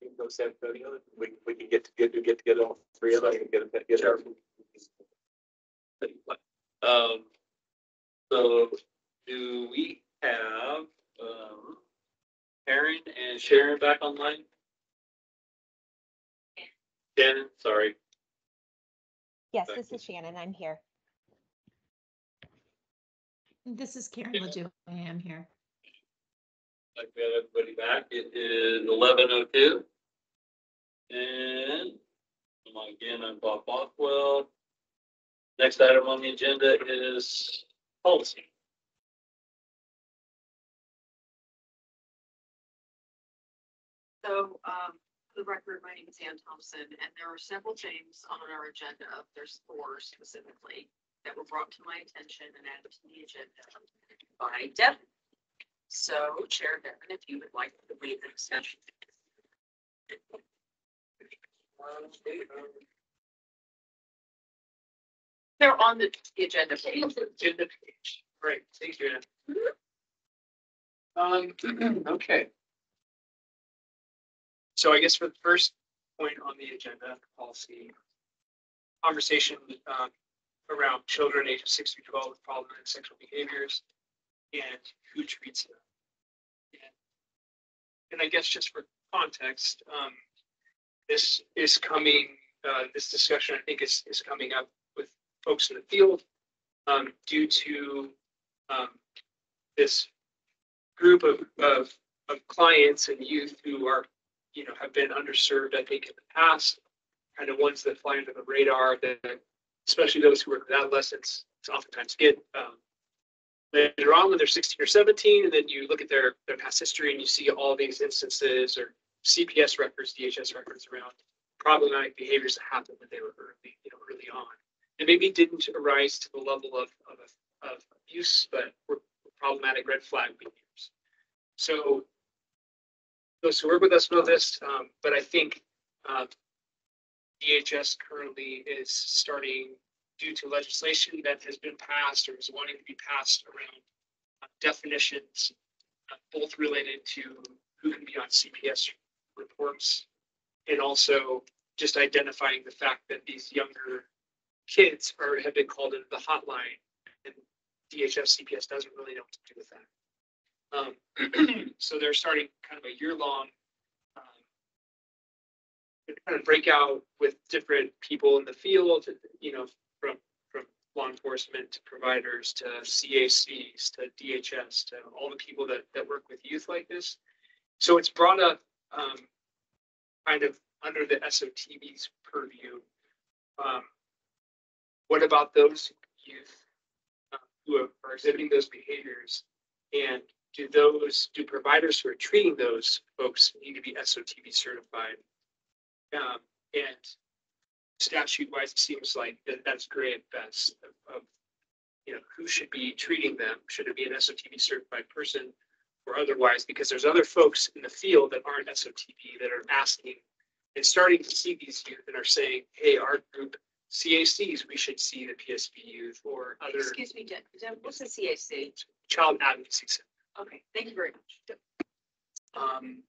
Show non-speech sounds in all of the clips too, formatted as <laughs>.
We can go San Antonio, we, we can get together, get together, all three of us and get, a- get our. Um, so do we have, um, Aaron and Sharon back online? Shannon, sorry. Yes, this is Shannon. I'm here. This is Karen Yeah. Ledoux. I am here. Like we have everybody back. It is eleven oh two. And again, I'm Bob Bothwell. Next item on the agenda is policy. So, um, for the record, my name is Ann Thompson, and there are several things on our agenda, there's four specifically, that were brought to my attention and added to the agenda by Devin. So Chair Devin, if you would like to lead the discussion. They're on the agenda page. Agenda page. Great, thank you. Um, <clears throat> okay. So I guess for the first point on the agenda, policy. Conversation, um, around children ages six through twelve with problematic sexual behaviors and who treats them. And- And I guess just for context, um, this is coming, uh, this discussion, I think is, is coming up with folks in the field um, due to um, this group of, of, of clients and youth who are, you know, have been underserved, I think, in the past, kind of ones that fly under the radar that, especially those who work with adolescents, oftentimes get um, later on when they're 16 or 17, and then you look at their, their past history and you see all these instances or CPS records, DHS records around problematic behaviors that happened when they were early, you know, early on and maybe didn't arise to the level of, of, of abuse, but were problematic red flag behaviors. So those who work with us know this, um, but I think, uh, DHS currently is starting due to legislation that has been passed or is wanting to be passed around uh, definitions, uh, both related to who can be on CPS reports and also just identifying the fact that these younger kids are, have been called into the hotline and DHS CPS doesn't really know what to do with that. Um, <clears throat> so they're starting kind of a year-long um, kind of breakout with different people in the field, you know, from, from law enforcement to providers to CACs to DHS to all the people that, that work with youth like this. So it's brought up um, kind of under the SOTB's purview. Um, what about those youth uh, who are- exhibiting those behaviors? And do those, do providers who are treating those folks need to be SOTB certified? Um, and statute wise, it seems like that that's gray at best of, of, you know, who should be treating them? Should it be an SOTB certified person or otherwise? Because there's other folks in the field that aren't SOTB that are asking and starting to see these youth and are saying, hey, our group CACs, we should see the PSB youth or other Excuse me, Jen, Jen, what's the CAC? child advocacy. center. Okay, thank you very much. Um,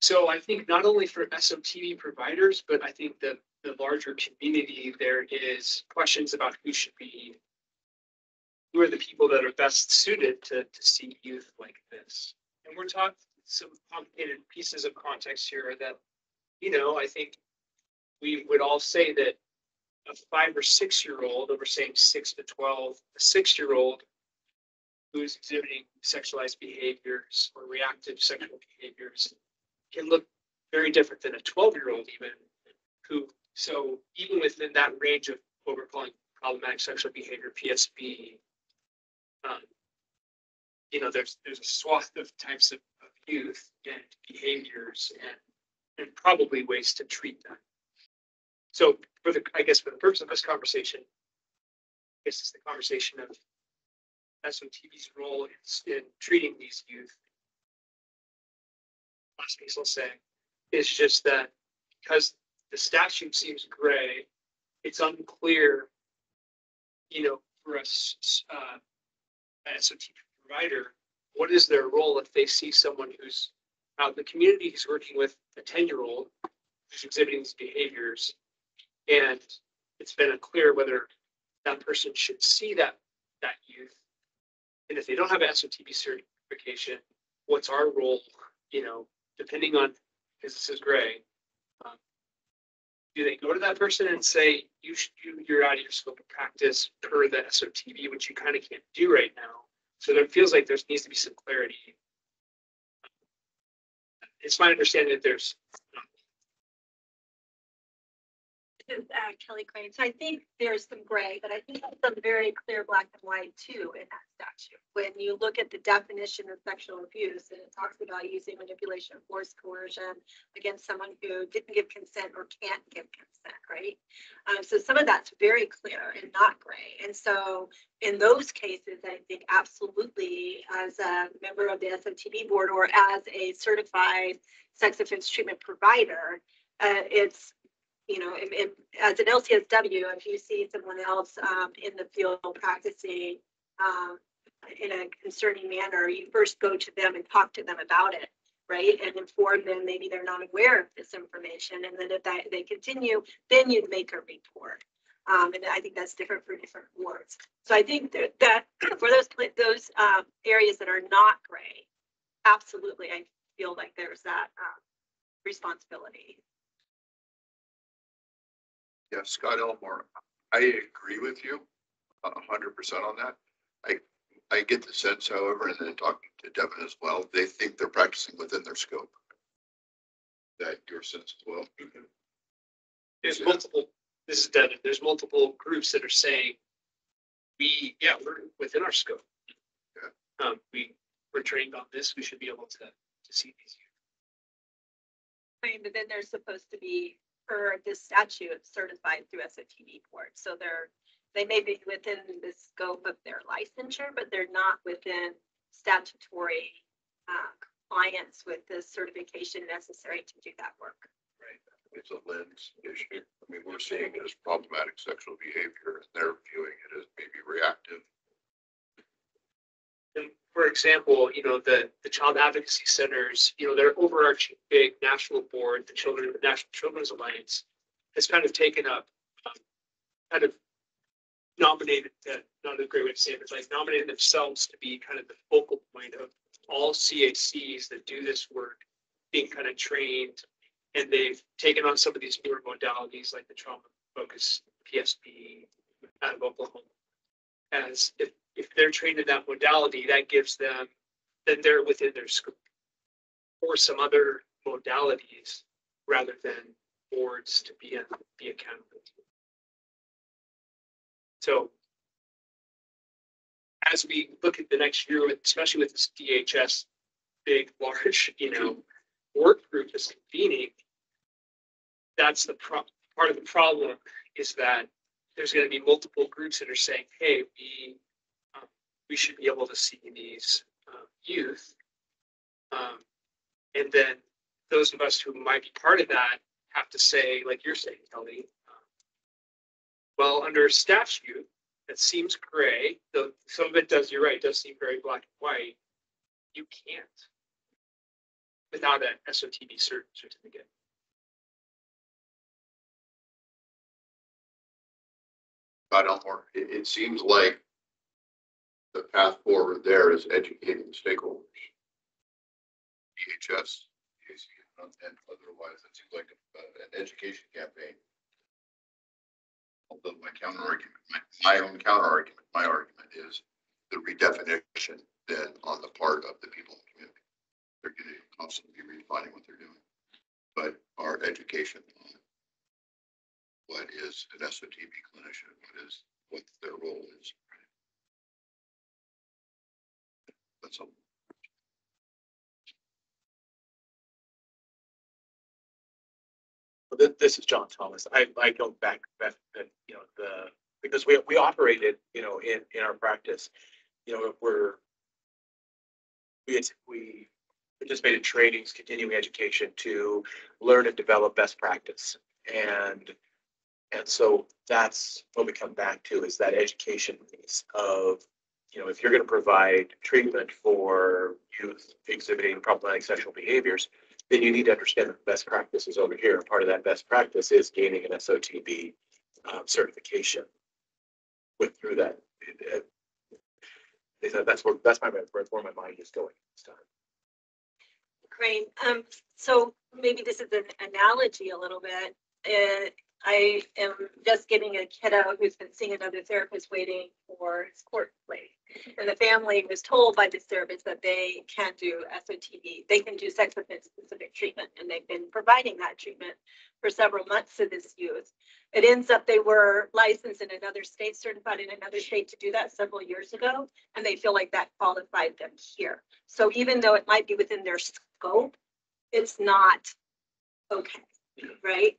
so I think not only for SOTB providers, but I think the, the larger community, there is questions about who should be, who are the people that are best suited to, to see youth like this? And we're talking some complicated pieces of context here that, you know, I think we would all say that a five or six-year-old, and we're saying six to twelve, a six-year-old who's exhibiting sexualized behaviors or reactive sexual behaviors can look very different than a 12 year old even who so even within that range of what we're calling problematic sexual behavior psb um, you know there's there's a swath of types of, of youth and behaviors and and probably ways to treat them so for the i guess for the purpose of this conversation I guess it's the conversation of SOTB's role in, in treating these youth. Last piece I'll say is just that because the statute seems gray, it's unclear, you know, for us, uh, an SOTB provider, what is their role if they see someone who's out in the community, who's working with a ten-year-old who's exhibiting these behaviors? And it's been unclear whether that person should see that, that youth. And if they don't have a SOTB certification, what's our role, you know, depending on, because this is gray. um, Do they go to that person and say, you should, you, you're out of your scope of practice per the SOTB, which you kind of can't do right now? So there feels like there's needs to be some clarity. It's my understanding that there's, is uh, Kelly Crane. So I think there's some gray, but I think there's some very clear black and white too in that statute. When you look at the definition of sexual abuse, and it talks about using manipulation, force, coercion against someone who didn't give consent or can't give consent, right? Um, so some of that's very clear and not gray. And so in those cases, I think absolutely as a member of the SOTB board or as a certified sex offense treatment provider, uh, it's you know, if, if, as an LCSW, if you see someone else, um, in the field practicing, um, in a concerning manner, you first go to them and talk to them about it, right? And inform them, maybe they're not aware of this information, and then if that, they continue, then you'd make a report. Um, and I think that's different for different wards. So I think that, that <clears throat> for those, those, um, areas that are not gray, absolutely, I feel like there's that, um, responsibility. Yeah, Scott Elmore, I agree with you a hundred percent on that. I, I get the sense, however, and then talking to Devin as well, they think they're practicing within their scope. That your sense as well? there's Yeah. multiple, this is Devin, there's multiple groups that are saying, we, yeah, we're within our scope. Yeah. Um, we, we're trained on this, we should be able to, to see these. I mean, but then they're supposed to be, per this statute, certified through SOTB board. So they're, they may be within the scope of their licensure, but they're not within statutory uh, compliance with the certification necessary to do that work. Right. It's a lens issue. I mean, we're seeing it as problematic sexual behavior and they're viewing it as maybe reactive. For example, you know, the, the child advocacy centers, you know, their overarching big national board, the Children, the National Children's Alliance, has kind of taken up, um, kind of nominated, uh, not a great way to say it, but like nominated themselves to be kind of the focal point of all CACs that do this work, being kind of trained. And they've taken on some of these newer modalities like the trauma focus PSB out of Oklahoma. As if if they're trained in that modality, that gives them, then they're within their scope. Or some other modalities rather than boards to be, be accountable. to. So as we look at the next year, especially with this DHS big, large, you know, work group that's convening, that's the pro, part of the problem is that there's gonna be multiple groups that are saying, hey, we we should be able to see these uh, youth. Um, and then those of us who might be part of that have to say, like you're saying, Kelly, um, well, under statute, that seems gray, though some of it does, you're right, does seem very black and white. You can't without an SOTB cert certificate. Scott Elmore, it, it seems like the path forward there is educating stakeholders. DHS, DAC, and otherwise, it seems like a- an education campaign. Although my counter argument, my, my own counter argument, my argument is the redefinition then on the part of the people in the community. They're going to constantly be redefining what they're doing. But our education on what is an SOTB clinician, what is, what their role is. That's all. Well, This, is John Thomas. I, I go back, back, uh, you know, the, because we, we operated, you know, in, in our practice, you know, we're we, we participated in trainings, continuing education to learn and develop best practice. And, and so that's what we come back to is that education piece of you know, if you're gonna provide treatment for youth exhibiting problematic sexual behaviors, then you need to understand the best practices over here. Part of that best practice is gaining an SOTB um, certification with through that. uh, uh, That's where, that's my, where where my mind is going this time. Crane, um, so maybe this is an analogy a little bit. Uh, I am just getting a kiddo who's been seeing another therapist waiting for his court date. And the family was told by this therapist that they can do SOTD, they can do sex offense specific treatment, and they've been providing that treatment for several months to this youth. It ends up they were licensed in another state, certified in another state to do that several years ago, and they feel like that qualified them here. So even though it might be within their scope, it's not okay, right?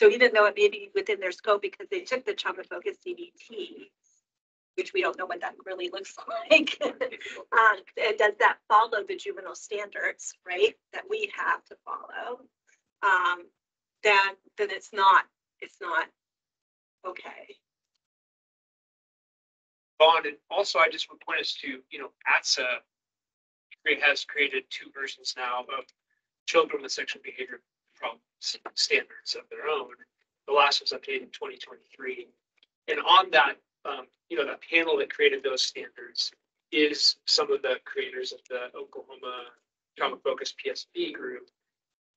So even though it may be within their scope because they took the trauma focused CBT, which we don't know what that really looks <laughs> like. Um, does that follow the juvenile standards, right, that we have to follow? Um, then, then it's not, it's not okay. Bond, and also I just would point us to, you know, ATSA has created two versions now of children with sexual behavior problems standards of their own. The last was updated in twenty twenty-three. And on that, um, you know, that panel that created those standards is some of the creators of the Oklahoma trauma focused PSB group.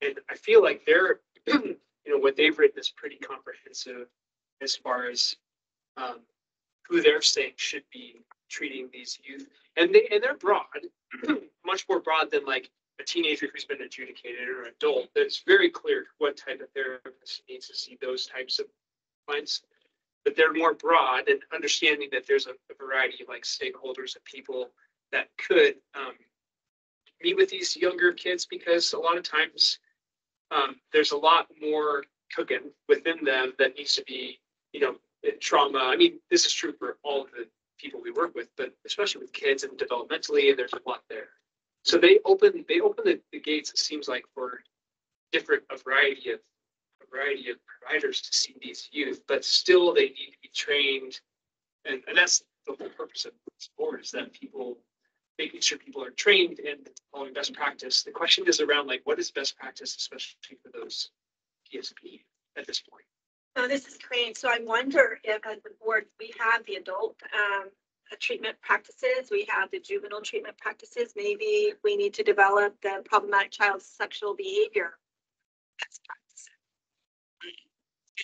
And I feel like they're, <clears throat> you know, what they've written is pretty comprehensive as far as um, who they're saying should be treating these youth. And they, and they're broad, <clears throat> much more broad than like a teenager who's been adjudicated or an adult. It's very clear what type of therapist needs to see those types of clients. But they're more broad and understanding that there's a, a variety of like stakeholders and people that could um, meet with these younger kids because a lot of times um, there's a lot more cooking within them that needs to be, you know, trauma. I mean, this is true for all of the people we work with, but especially with kids and developmentally, and there's a lot there. So they open they open the, the gates, it seems like, for different a variety of a variety of providers to see these youth, but still they need to be trained. And, and that's the whole purpose of this board is that people making sure people are trained and following best practice. The question is around like what is best practice, especially for those PSB at this point. Oh, this is Crane. So I wonder if as the board, we have the adult um treatment practices, we have the juvenile treatment practices. Maybe we need to develop the problematic child sexual behavior. practices.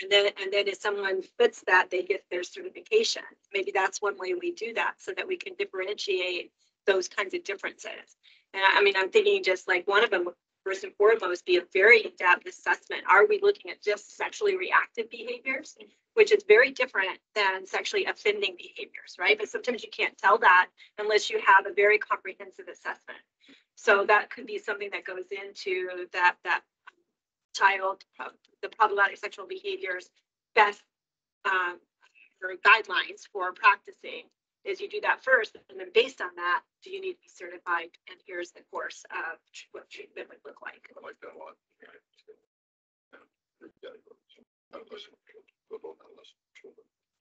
And then, and then if someone fits that, they get their certification. Maybe that's one way we do that so that we can differentiate those kinds of differences. And I I mean, I'm thinking just like one of them first and foremost be a very in-depth assessment. Are we looking at just sexually reactive behaviors? Which is very different than sexually offending behaviors, right? But sometimes you can't tell that unless you have a very comprehensive assessment. So that could be something that goes into that, that child, the problematic sexual behaviors best um, guidelines for practicing is you do that first, and then based on that, do you need to be certified? And here's the course of tr- what treatment would look like. I like that a lot.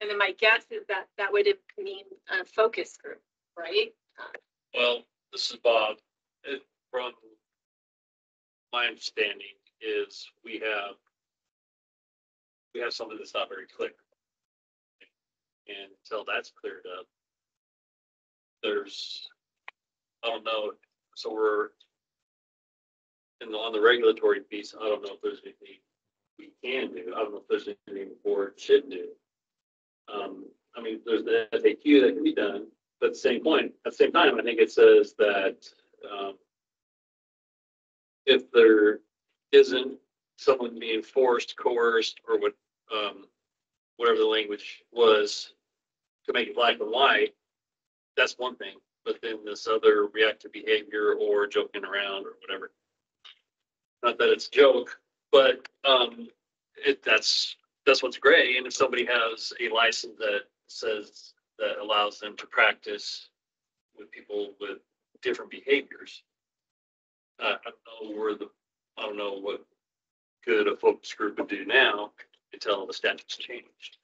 And then my guess is that that would mean a focus group, right? Well, this is Bob. It, from my understanding is we have we have something that's not very clear. And until that's cleared up, there's, I don't know, so we're in the, on the regulatory piece, I don't know if there's anything we can do. I don't know if there's anything the board should do. Um, I mean, there's the FAQ that can be done, but at the same point, at the same time, I think it says that, um, if there isn't someone being forced, coerced, or what, um, whatever the language was, to make it black and white, that's one thing. But then this other reactive behavior or joking around or whatever. Not that it's a joke, but, um, it, that's, that's what's gray. And if somebody has a license that says, that allows them to practice with people with different behaviors. Uh, I don't know where the, I don't know what good a focus group would do now until the statutes changed.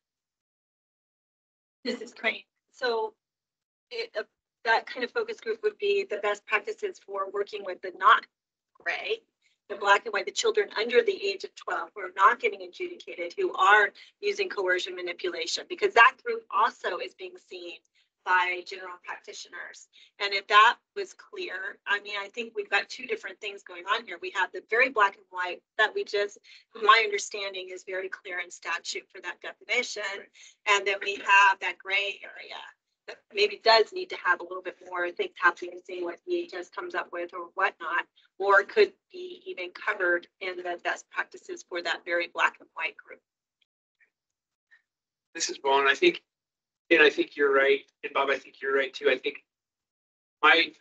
This is great. So it, uh, that kind of focus group would be the best practices for working with the not gray, the black and white, the children under the age of twelve who are not getting adjudicated, who are using coercion manipulation, because that group also is being seen by general practitioners. And if that was clear, I mean, I think we've got two different things going on here. We have the very black and white that we just, my understanding is very clear in statute for that definition. And then we have that gray area maybe does need to have a little bit more things happening seeing what DHS comes up with or whatnot. Or could be even covered in the best practices for that very black and white group. This is Vaughn. I think, and I think you're right. And Bob, I think you're right too. I think my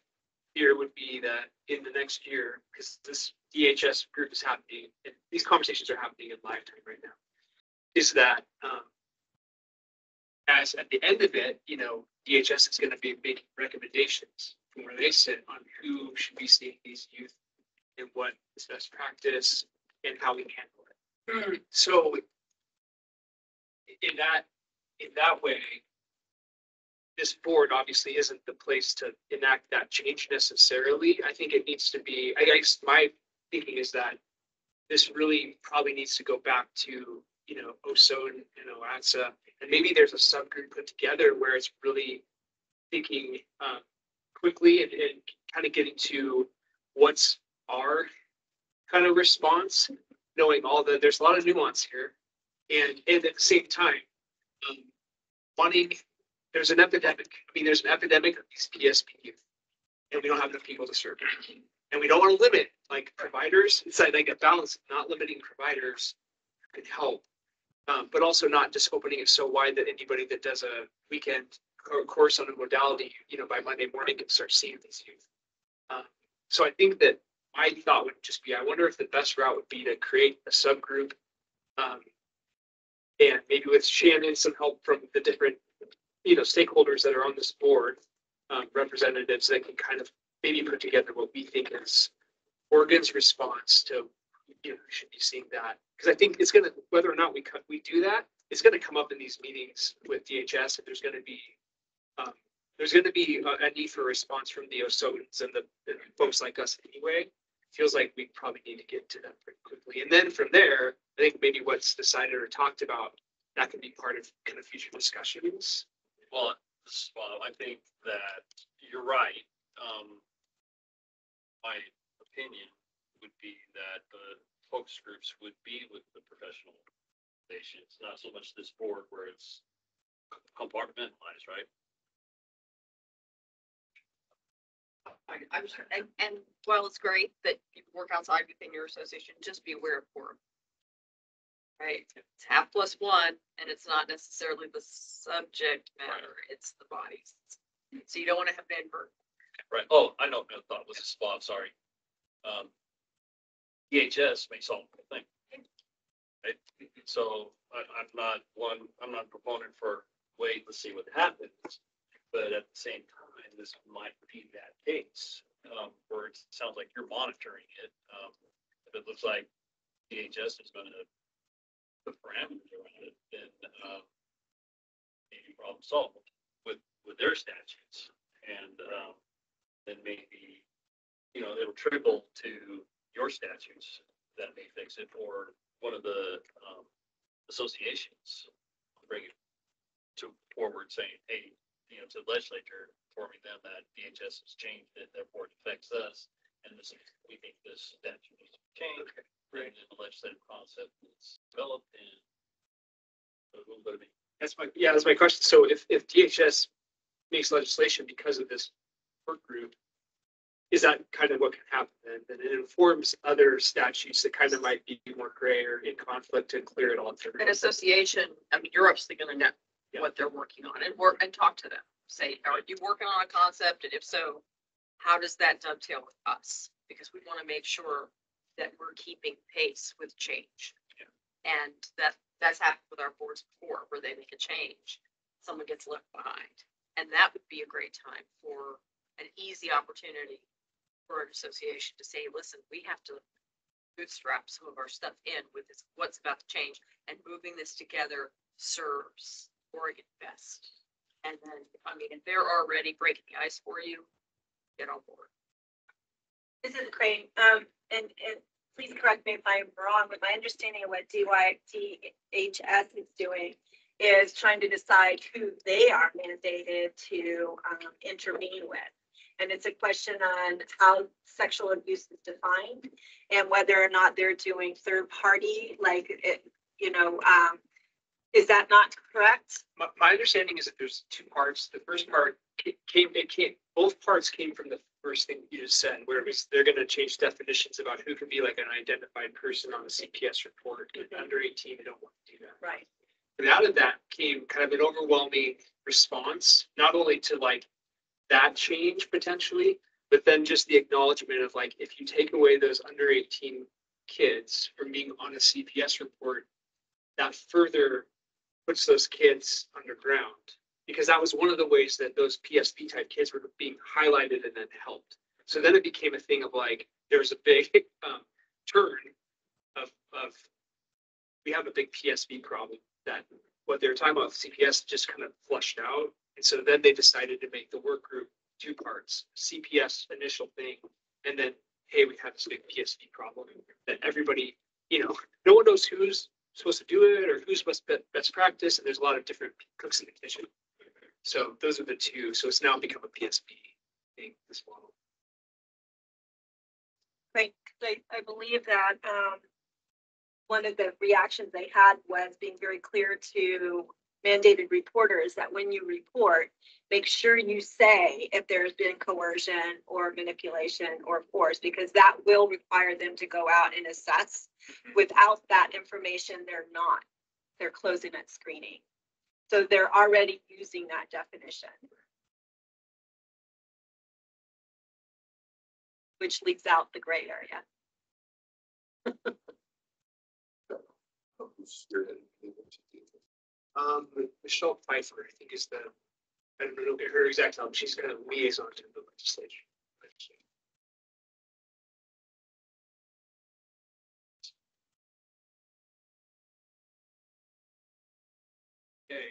fear would be that in the next year, because this DHS group is happening, and these conversations are happening in live time right now, is that, um, as at the end of it, you know, DHS is gonna be making recommendations from where they sit on who should be seeing these youth and what is best practice and how we handle it. Hmm. So in that, in that way, this board obviously isn't the place to enact that change necessarily. I think it needs to be, I guess my thinking is that this really probably needs to go back to, you know, OSO and and OATSA. And maybe there's a subgroup put together where it's really thinking um, quickly and, and kind of getting to what's our kind of response, knowing all the, there's a lot of nuance here. And, and at the same time, um, wanting, there's an epidemic. I mean, there's an epidemic of these PSB. And we don't have enough people to serve. And we don't want to limit like providers. It's like, like a balance, of not limiting providers could help. Um, but also not just opening it so wide that anybody that does a weekend co- course on a modality, you know, by Monday morning can start seeing these youth. Um, so I think that my thought would just be, I wonder if the best route would be to create a subgroup. Um, and maybe with Shannon, some help from the different, you know, stakeholders that are on this board, um, representatives that can kind of maybe put together what we think is Oregon's response to, you should be seeing that. Because I think it's gonna, whether or not we cut, we do that, it's gonna come up in these meetings with DHS, and there's gonna be, um, there's gonna be a, a need for a response from the OSOTs and the, folks like us anyway. Feels like we probably need to get to that pretty quickly. And then from there, I think maybe what's decided or talked about, that can be part of kind of future discussions. Well, Bob, I think that you're right. Um, my opinion would be that the focus groups would be with the professional patients, not so much this board where it's compartmentalized, right? I, I'm sure, and, and while it's great that you work outside within your association, just be aware of quorum. Right, it's half plus one, and it's not necessarily the subject matter, it's the bodies. So you don't wanna have an invert. Right, oh, I know, I thought it was a spot, sorry. Um, DHS may solve the thing. Right, so I, I'm not one, I'm not a proponent for wait, let's see what happens. But at the same time, this might be that case, um, where it sounds like you're monitoring it. Um, if it looks like DHS is gonna put parameters around it, then, uh, maybe problem solved with, with their statutes. And, um, then maybe, you know, it'll trickle to your statutes that may fix it, or one of the, um, associations bring it to forward saying, hey, you know, to the legislature, informing them that DHS has changed it, therefore it affects us. And this, is- we think this statute needs to be changed, and then the legislative concept is developed and a little bit of a That's my, yeah, that's my question. So if, if DHS makes legislation because of this work group, is that kind of what can happen then? Then it informs other statutes that kind of might be more gray or in conflict and clear it all through. An association, I mean, you're obviously gonna know Yeah. what they're working on and work and talk to them. Say, are you working on a concept? And if so, how does that dovetail with us? Because we wanna make sure that we're keeping pace with change. Yeah. And that, that's happened with our boards before, where they make a change, someone gets left behind. And that would be a great time for an easy opportunity for an association to say, listen, we have to bootstrap some of our stuff in with this, what's about to change, and moving this together serves Oregon best. And then, I mean, if they're already breaking the ice for you, get on board. This is Crane, um, and, and please correct me if I'm wrong, but my understanding of what DYDHS is doing is trying to decide who they are mandated to, um, intervene with. And it's a question on how sexual abuse is defined and whether or not they're doing third party, like, it, you know, um, is that not correct? My, my understanding is that there's two parts. The first part came, it came, both parts came from the first thing you just said, where it was, they're gonna change definitions about who can be like an identified person on the CPS report. And Under eighteen, they don't want to do that. Right. But out of that came kind of an overwhelming response, not only to like that change potentially, but then just the acknowledgement of like, if you take away those under eighteen kids from being on a CPS report, that further puts those kids underground. Because that was one of the ways that those PSB type kids were being highlighted and then helped. So then it became a thing of like, there was a big <laughs> um, turn of, of, we have a big PSB problem that what they were talking about CPS just kind of flushed out. And so then they decided to make the work group two parts, CPS initial thing, and then, hey, we have this big PSB problem that everybody, you know, no one knows who's supposed to do it or who's best, best practice, and there's a lot of different cooks in the kitchen. So those are the two. So it's now become a PSB thing, this model. Right, I, I believe that, um, one of the reactions they had was being very clear to mandated reporters that when you report, make sure you say if there's been coercion or manipulation or force, because that will require them to go out and assess. Mm-hmm. Without that information, they're not, they're closing at screening. So they're already using that definition. Which leaves out the gray area. <laughs> Um, Michelle Pfeiffer, I think is the, I don't know her exact title, she's kind of liaison to the legislature. Okay.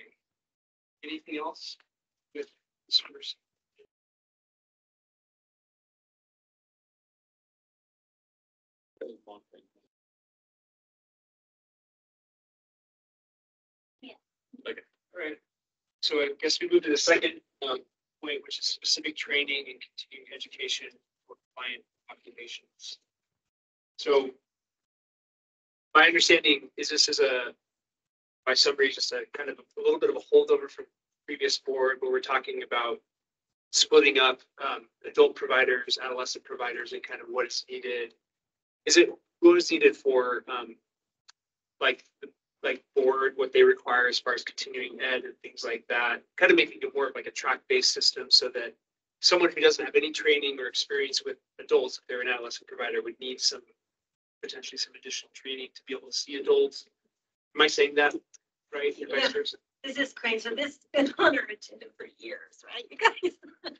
Anything else with this first? Thing. Right. So I guess we move to the second um, point, which is specific training and continuing education for client populations. So my understanding is this is a, by summary, just a kind of a little bit of a holdover from previous board where we're talking about splitting up um, adult providers, adolescent providers, and kind of what is needed. Is it what is needed for um, like the like board, what they require as far as continuing ed and things like that, kind of making it more of like a track-based system so that someone who doesn't have any training or experience with adults, if they're an adolescent provider, would need some, potentially some additional training to be able to see adults. Am I saying that right? Yeah. This is crazy. So this has been <laughs> on our agenda for years, right, you guys? <laughs>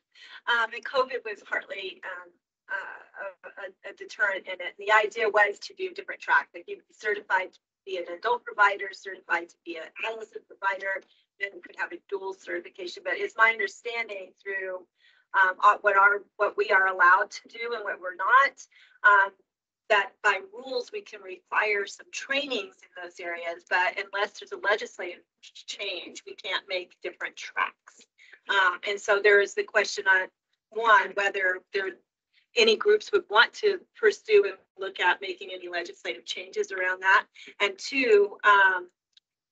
Um, and COVID was partly, um, uh, a, a- a deterrent in it. And The idea was to do different tracks, like you'd be certified be an adult provider, certified to be an adolescent provider, then could have a dual certification, but it's my understanding through um, uh, what are, what we are allowed to do and what we're not, um, that by rules, we can require some trainings in those areas, but unless there's a legislative change, we can't make different tracks. Um, and so there is the question on, one, whether there, any groups would want to pursue and look at making any legislative changes around that. And two, um,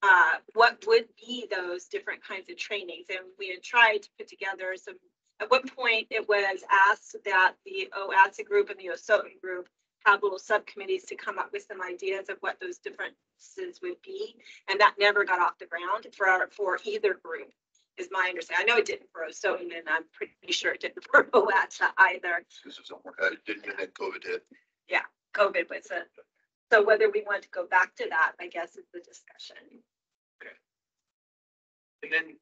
uh, what would be those different kinds of trainings? And we had tried to put together some, at one point it was asked that the OATSA group and the OSOTAN group have little subcommittees to come up with some ideas of what those differences would be. And that never got off the ground for, our- for either group, is my understanding. I know it didn't for OSOTN, and I'm pretty sure it didn't <laughs> for OATSA either. This is, uh, didn't mean that COVID hit. Yeah, COVID was a, so whether we want to go back to that, I guess is the discussion. Okay. And then,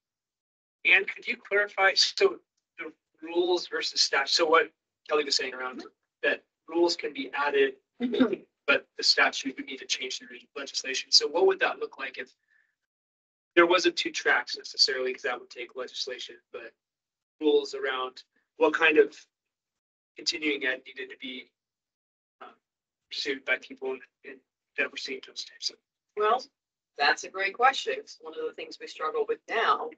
Anne, could you clarify, so the rules versus statute, so what Kelly was saying around that rules can be added, but the statute would need to change the legislation. So what would that look like if there wasn't two tracks necessarily, because that would take legislation, but rules around what kind of continuing ed needed to be um, pursued by people in, that received those types of. Well, that's a great question. 'cause One of the things we struggle with now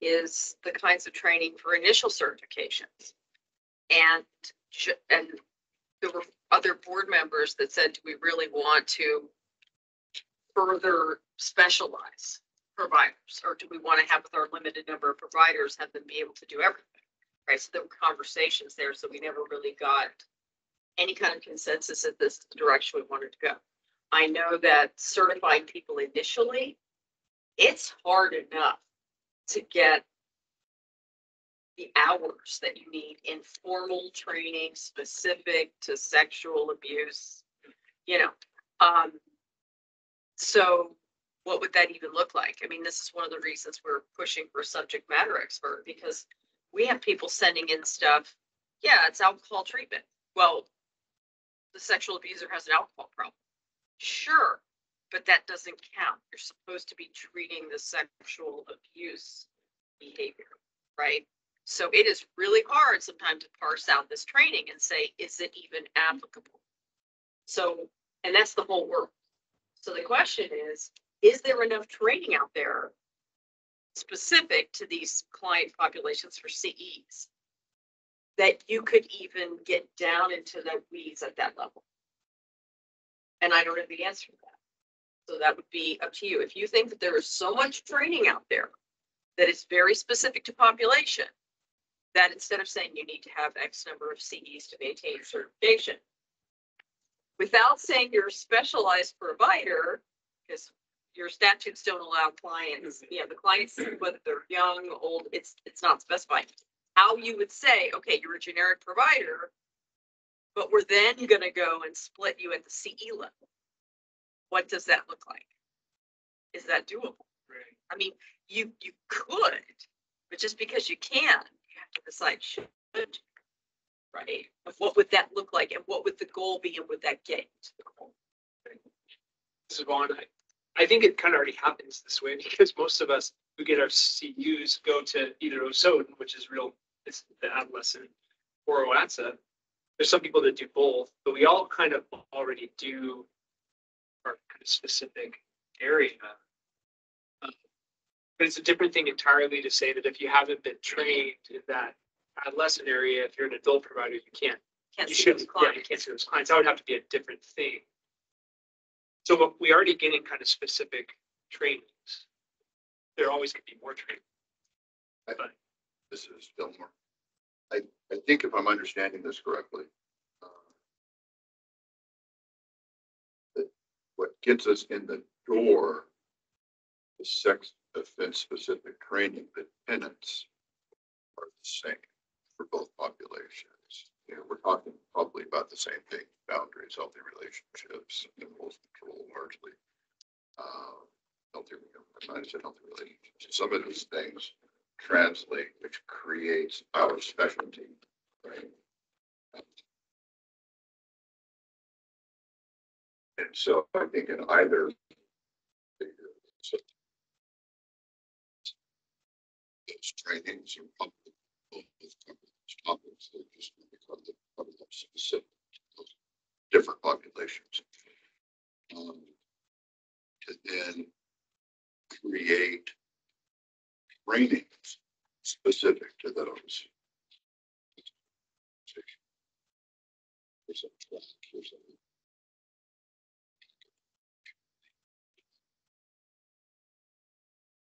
is the kinds of training for initial certifications. And, and there were other board members that said, do we really want to further specialize providers? Or do we want to have with our limited number of providers, have them be able to do everything? Right, so there were conversations there, so we never really got any kind of consensus that this direction we wanted to go. I know that certifying people initially, it's hard enough to get the hours that you need in formal training specific to sexual abuse, you know, um, so what would that even look like? I mean, this is one of the reasons we're pushing for a subject matter expert because we have people sending in stuff. Yeah, it's alcohol treatment. Well, the sexual abuser has an alcohol problem. Sure, but that doesn't count. You're supposed to be treating the sexual abuse behavior, right? So it is really hard sometimes to parse out this training and say, is it even applicable? So, and that's the whole work. So the question is, is there enough training out there specific to these client populations for CEs? That you could even get down into the weeds at that level? And I don't have the answer to that. So that would be up to you. If you think that there is so much training out there that is very specific to population, that instead of saying you need to have X number of CEs to maintain certification, without saying you're a specialized provider, because your statutes don't allow clients, mm-hmm. yeah, the clients, whether they're young, old, it's, it's not specified. How you would say, okay, you're a generic provider, but we're then gonna go and split you at the CE level. What does that look like? Is that doable? Right. I mean, you, you could, but just because you can, you have to decide should. Right? What would that look like and what would the goal be and would that get you to the goal? This is Vaughn. I, think it kind of already happens this way <laughs> because most of us who get our CUs go to either OSOD, which is real, it's the adolescent, or OATSA. There's some people that do both, but we all kind of already do our kind of specific area. Uh, But it's a different thing entirely to say that if you haven't been trained in that adolescent area, if you're an adult provider, you can't Can't you should, those yeah, you can't see those clients. That would have to be a different thing. So we already getting kind of specific trainings. There always could be more training. This is Fillmore. I, I think if I'm understanding this correctly, uh, that what gets us in the door, the sex offense specific training, the tenants are the same for both populations. You know, we're talking probably about the same thing, boundaries, healthy relationships, impulse control largely. Uh, Healthy, I said healthy relationships. Some of these things translate, which creates our specialty, right? And so I think in either. Those trainings are probably cover they're just going to cover the, cover them specific those different populations. Um, To then create trainings specific to those.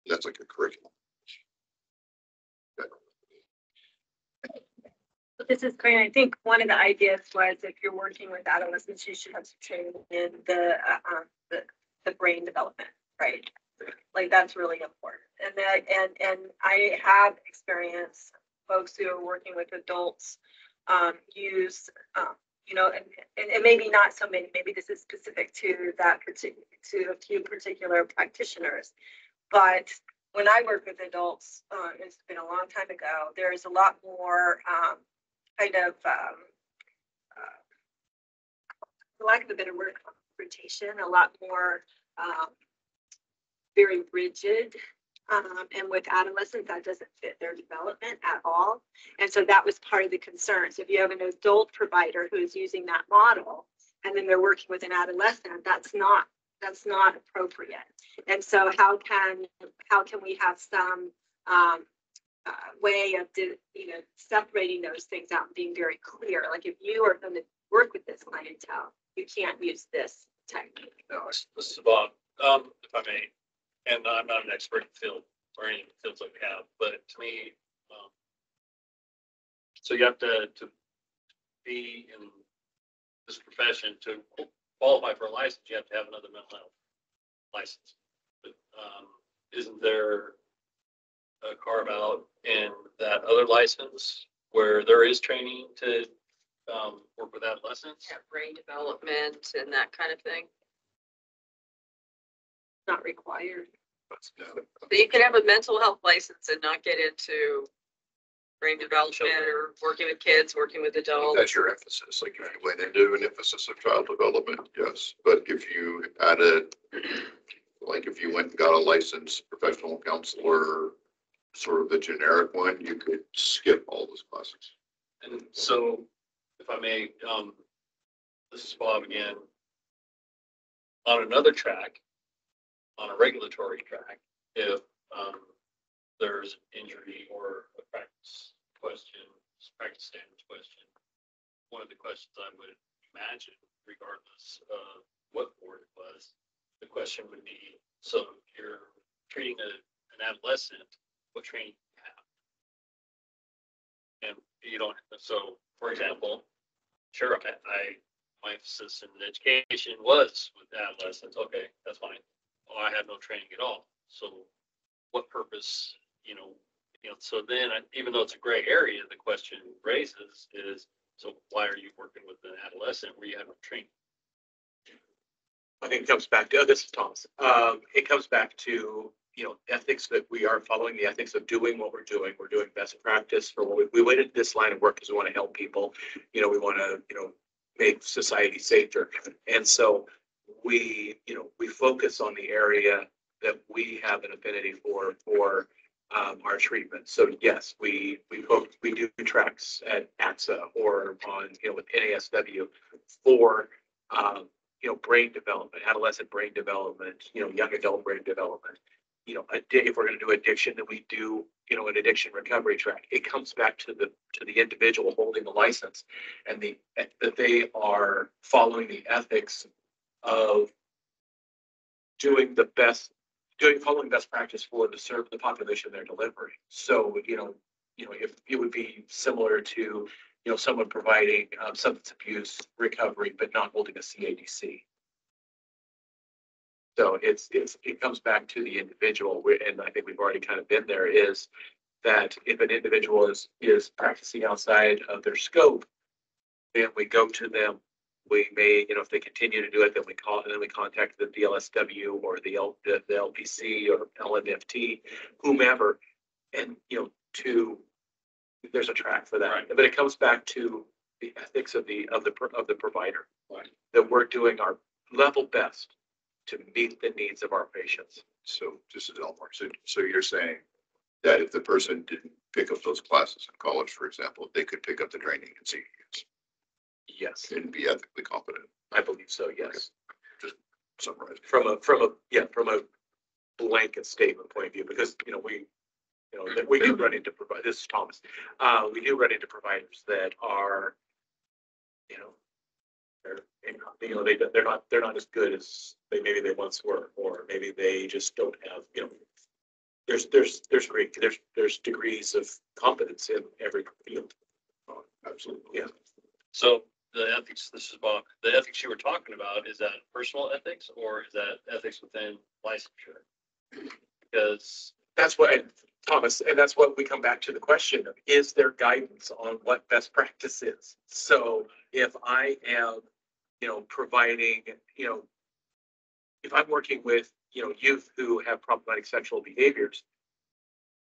That's like a curriculum. This is great. I think one of the ideas was if you're working with adolescents, you should have some training in the, uh, um, the, the brain development, right? Like, that's really important. And that, and, and I have experienced folks who are working with adults, um, use, um, you know, and, and, maybe not so many, maybe this is specific to that particular, to a few particular practitioners. But when I work with adults, uh, it's been a long time ago, there is a lot more, um, kind of, um, uh, lack of a better word, confrontation, a lot more, um, very rigid Um, and with adolescents, that doesn't fit their development at all. And so that was part of the concern. So if you have an adult provider who is using that model and then they're working with an adolescent, that's not, that's not appropriate. And so how can, how can we have some, um, uh, way of, you know, separating those things out and being very clear? Like if you are going to work with this clientele, you can't use this technique. No, This is Bob, um, if I may, and I'm not an expert in field or any fields that we have, but to me, um, so you have to, to be in this profession to qualify for a license, you have to have another mental health license. But, um, isn't there a carve out in that other license where there is training to, um, work with adolescents? Yeah, brain development and that kind of thing. Not required. yeah. So you can have a mental health license and not get into brain development or working with kids, working with adults. That's your emphasis, like if you went into an emphasis of child development, yes, but if you added, like if you went and got a licensed professional counselor, sort of the generic one, you could skip all those classes. And so, if I may, um, this is Bob again. On another track, on a regulatory track, if, um, there's injury or a practice question, practice standards question. One of the questions I would imagine, regardless of what board it was, the question would be, so if you're treating a, an adolescent, what training you have? And you don't, so, for example, sure, I, I, my emphasis in education was with adolescents, okay, that's fine. Oh, I had no training at all, so what purpose, you know, you know, so then, I- even though it's a gray area, the question raises is, so why are you working with an adolescent where you have no training? I think it comes back to, oh, this is Thomas. Um, it comes back to, you know, ethics that we are following, the ethics of doing what we're doing. We're doing best practice for what we, we went into this line of work because we want to help people. You know, we want to, you know, make society safer. And so we, you know, we focus on the area that we have an affinity for, for um, our treatment. So yes, we, we hope, we do tracks at ATSA or on, you know, with NASW for, um, you know, brain development, adolescent brain development, you know, young adult brain development. You know, addi- if we're gonna do addiction, then we do, you know, an addiction recovery track. It comes back to the, to the individual holding the license and the, that they are following the ethics of doing the best, doing, following best practice for to serve the population they're delivering. So, you know, you know, if it would be similar to, you know, someone providing um, substance abuse recovery, but not holding a CADC. So it's, it's, it comes back to the individual, and I think we've already kind of been there, is that if an individual is, is practicing outside of their scope, then we go to them. We may, you know, if they continue to do it, then we call, and then we contact the BLSW or the L, the the LPC or LMFT, whomever. And, you know, to, there's a track for that, Right. but it comes back to the ethics of the, of the, of the provider. Right. That we're doing our level best to meet the needs of our patients. So this is Elmore, so, so you're saying that if the person didn't pick up those classes in college, for example, they could pick up the training in CEUs Yes, and be ethically competent, I believe so, yes. Just summarize. From a, from a, yeah, from a blanket statement point of view, because, you know, we, you know, that we do run into provide, this is Thomas. Uh, we do run into providers that are, you know, they're, you know, they, they're not, they're not as good as they, maybe they once were, or maybe they just don't have, you know, there's, there's, there's great, there's, there's degrees of competence in every field. Oh, absolutely. Yeah. So the ethics, this is Bob, the ethics you were talking about, is that personal ethics or is that ethics within licensure? Because, That's what, and Thomas, and that's what we come back to the question of, is there guidance on what best practice is? So if I am, you know, providing, you know, if I'm working with, you know, youth who have problematic sexual behaviors,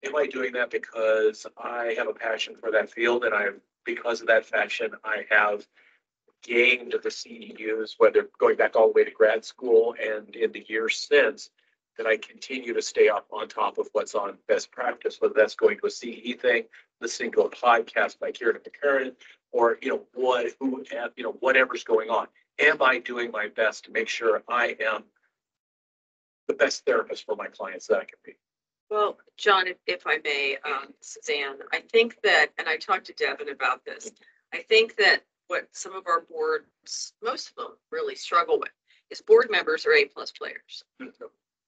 am I doing that because I have a passion for that field and I, because of that passion, I have gained the CEUs, whether going back all the way to grad school and in the years since, that I continue to stay up on top of what's on best practice, whether that's going to a CE thing, to a podcast by Kieran McCarran, or, you know, what, who, have you know, whatever's going on. Am I doing my best to make sure I am the best therapist for my clients that I can be? Well, John, if, if I may, um, Suzanne, I think that, and I talked to Devin about this, I think that what some of our boards, most of them really struggle with is board members are A plus players,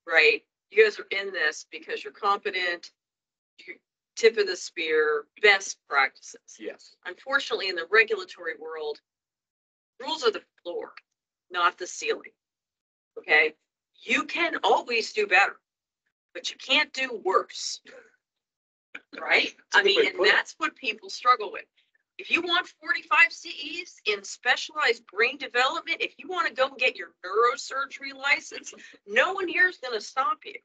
right? You guys are in this because you're competent, you're tip of the spear, best practices. Yes. Unfortunately, in the regulatory world, rules are the floor, not the ceiling. Okay? You can always do better, but you can't do worse. Right? I That's a good way mean, and that's what people struggle with. If you want forty-five CEs in specialized brain development, if you want to go and get your neurosurgery license, no one here is gonna stop you.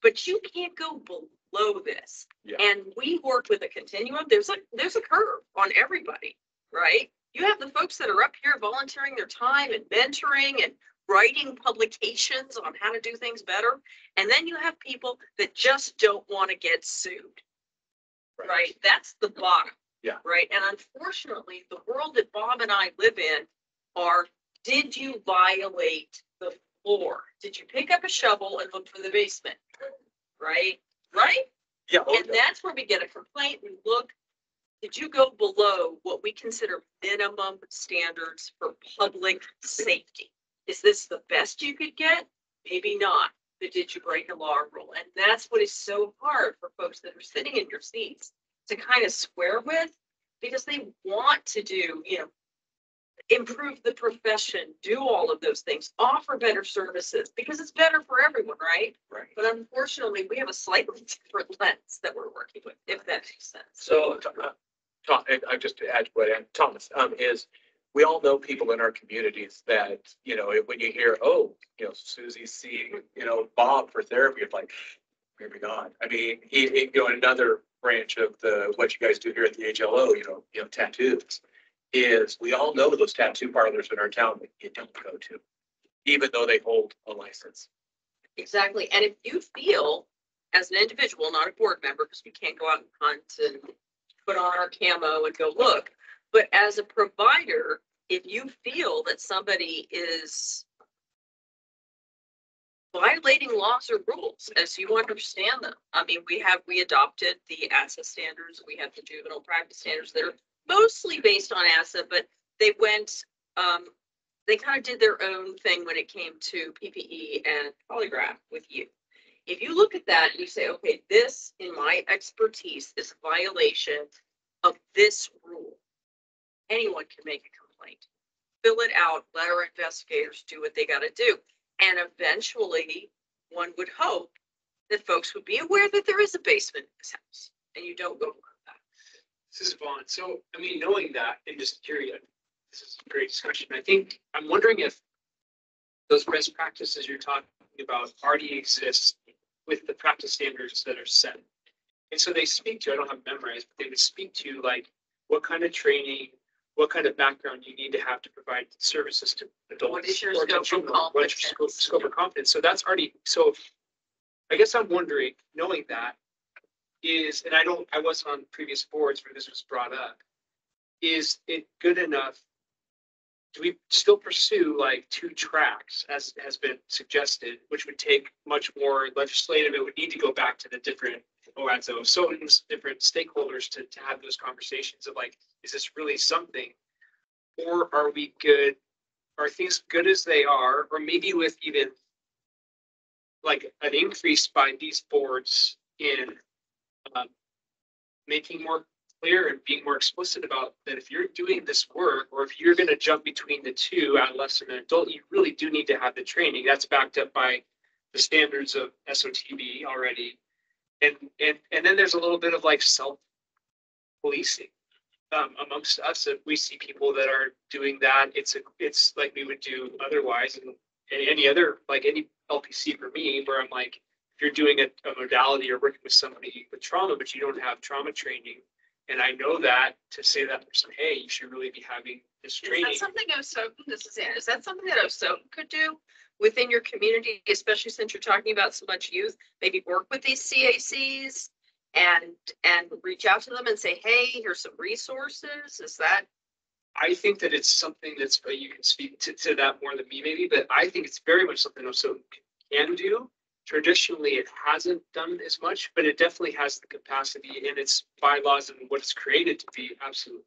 But you can't go below this. Yeah. And we work with a continuum. There's a, there's a curve on everybody, right? You have the folks that are up here volunteering their time and mentoring and writing publications on how to do things better. And then you have people that just don't want to get sued, right? That's the bottom. Yeah. Right? And unfortunately, the world that Bob and I live in are, did you violate the floor? Did you pick up a shovel and look for the basement? Right? Right? Yeah. oh, And that's where we get a complaint. We look, did you go below what we consider minimum standards for public safety? Is this the best you could get? Maybe not, but did you break a law or rule? And that's what is so hard for folks that are sitting in your seats to kind of square with because they want to do, you know, improve the profession, do all of those things, offer better services because it's better for everyone, right? Right. But unfortunately, we have a slightly <laughs> different lens that we're working with, if that makes sense. So, uh, Tom, and I just to add what Ann- Thomas, um, is we all know people in our communities that, you know, when you hear, oh, you know, Susie's seeing, you know, Bob for therapy, it's like, maybe not. I mean, he, he, you know, another branch of the, what you guys do here at the HLO, you know, you know, tattoos, is we all know those tattoo parlors in our town that you don't go to, even though they hold a license. Exactly. And if you feel as an individual, not a board member, because we can't go out and hunt and put on our camo and go look, but as a provider, if you feel that somebody is violating laws or rules as you understand them. I mean, we have, we adopted the ATSA standards, we have the juvenile practice standards that are mostly based on ATSA, but they went, um, they kind of did their own thing when it came to PPE and polygraph with you. If you look at that and you say, okay, this in my expertise is a violation of this rule, anyone can make a complaint. Fill it out, let our investigators do what they gotta do. And eventually, one would hope that folks would be aware that there is a basement in this house and you don't go around that. This is Vaughn. So, I mean, knowing that and just curious, this is a great discussion. I think, I'm wondering if those best practices you're talking about already exist with the practice standards that are set. And so they speak to, I don't have memorized, but they would speak to like what kind of training, what kind of background you need to have to provide services to adults. What is your or scope of children. What's your scope, competence? scope of competence? So that's already, so I guess I'm wondering, knowing that, is, and I don't, I wasn't on previous boards where this was brought up. Is it good enough? Do we still pursue like two tracks as has been suggested, which would take much more legislative? It would need to go back to the different OATs, so different stakeholders to, to have those conversations of like, is this really something? Or are we good? Are things good as they are, or maybe with even like an increase by these boards in um, making more clear and being more explicit about that if you're doing this work or if you're going to jump between the two adolescent and adult, you really do need to have the training. That's backed up by the standards of SOTB already. And and and then there's a little bit of like self policing um, amongst us. If we see people that are doing that, it's a it's like we would do otherwise. And any, any other like any LPC for me, where I'm like, if you're doing a, a modality or working with somebody with trauma, but you don't have trauma training, and I know that to say that person, hey, you should really be having this Is training. that something OSOP, this is Ann, is that something that OSOP could do? within your community, especially since you're talking about so much youth, maybe work with these CACs and, and reach out to them and say, hey, here's some resources? Is that, I think that it's something that's, uh, you can speak to, to that more than me maybe, but I think it's very much something also can do. Traditionally, it hasn't done as much, but it definitely has the capacity in its bylaws and what it's created to be, absolutely.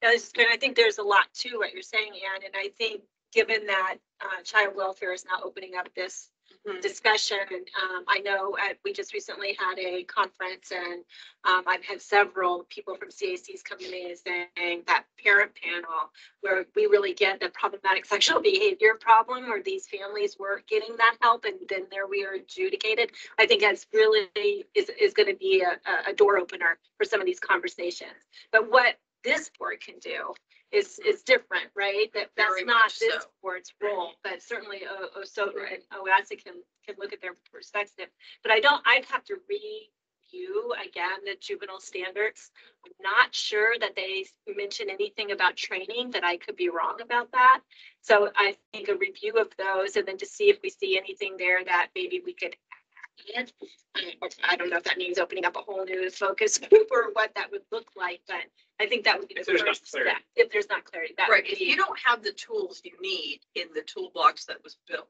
Yeah, this is. I think there's a lot to what you're saying, Anne, and I think given that uh, child welfare is now opening up this Mhm. discussion, um, I know uh, we just recently had a conference and um, I've had several people from CACs come to me and saying that parent panel where we really get the problematic <laughs> sexual behavior problem or these families weren't getting that help and then there we are adjudicated. I think that's really is, is going to be a- a door opener for some of these conversations. But what this board can do is, is different, right? That, that's Very not much this so. board's role, but certainly O- OSOTA and OASA can, can look at their perspective. But I don't, I'd have to review again the juvenile standards. I'm not sure that they mention anything about training, that I could be wrong about that. So I think a review of those and then to see if we see anything there that maybe we could add. Uh, I don't know if that means opening up a whole new focus <laughs> group or what that would look like, but I think that would be the If there's not first step. clarity. If there's not clarity, that right, would if be. you don't have the tools you need in the toolbox that was built,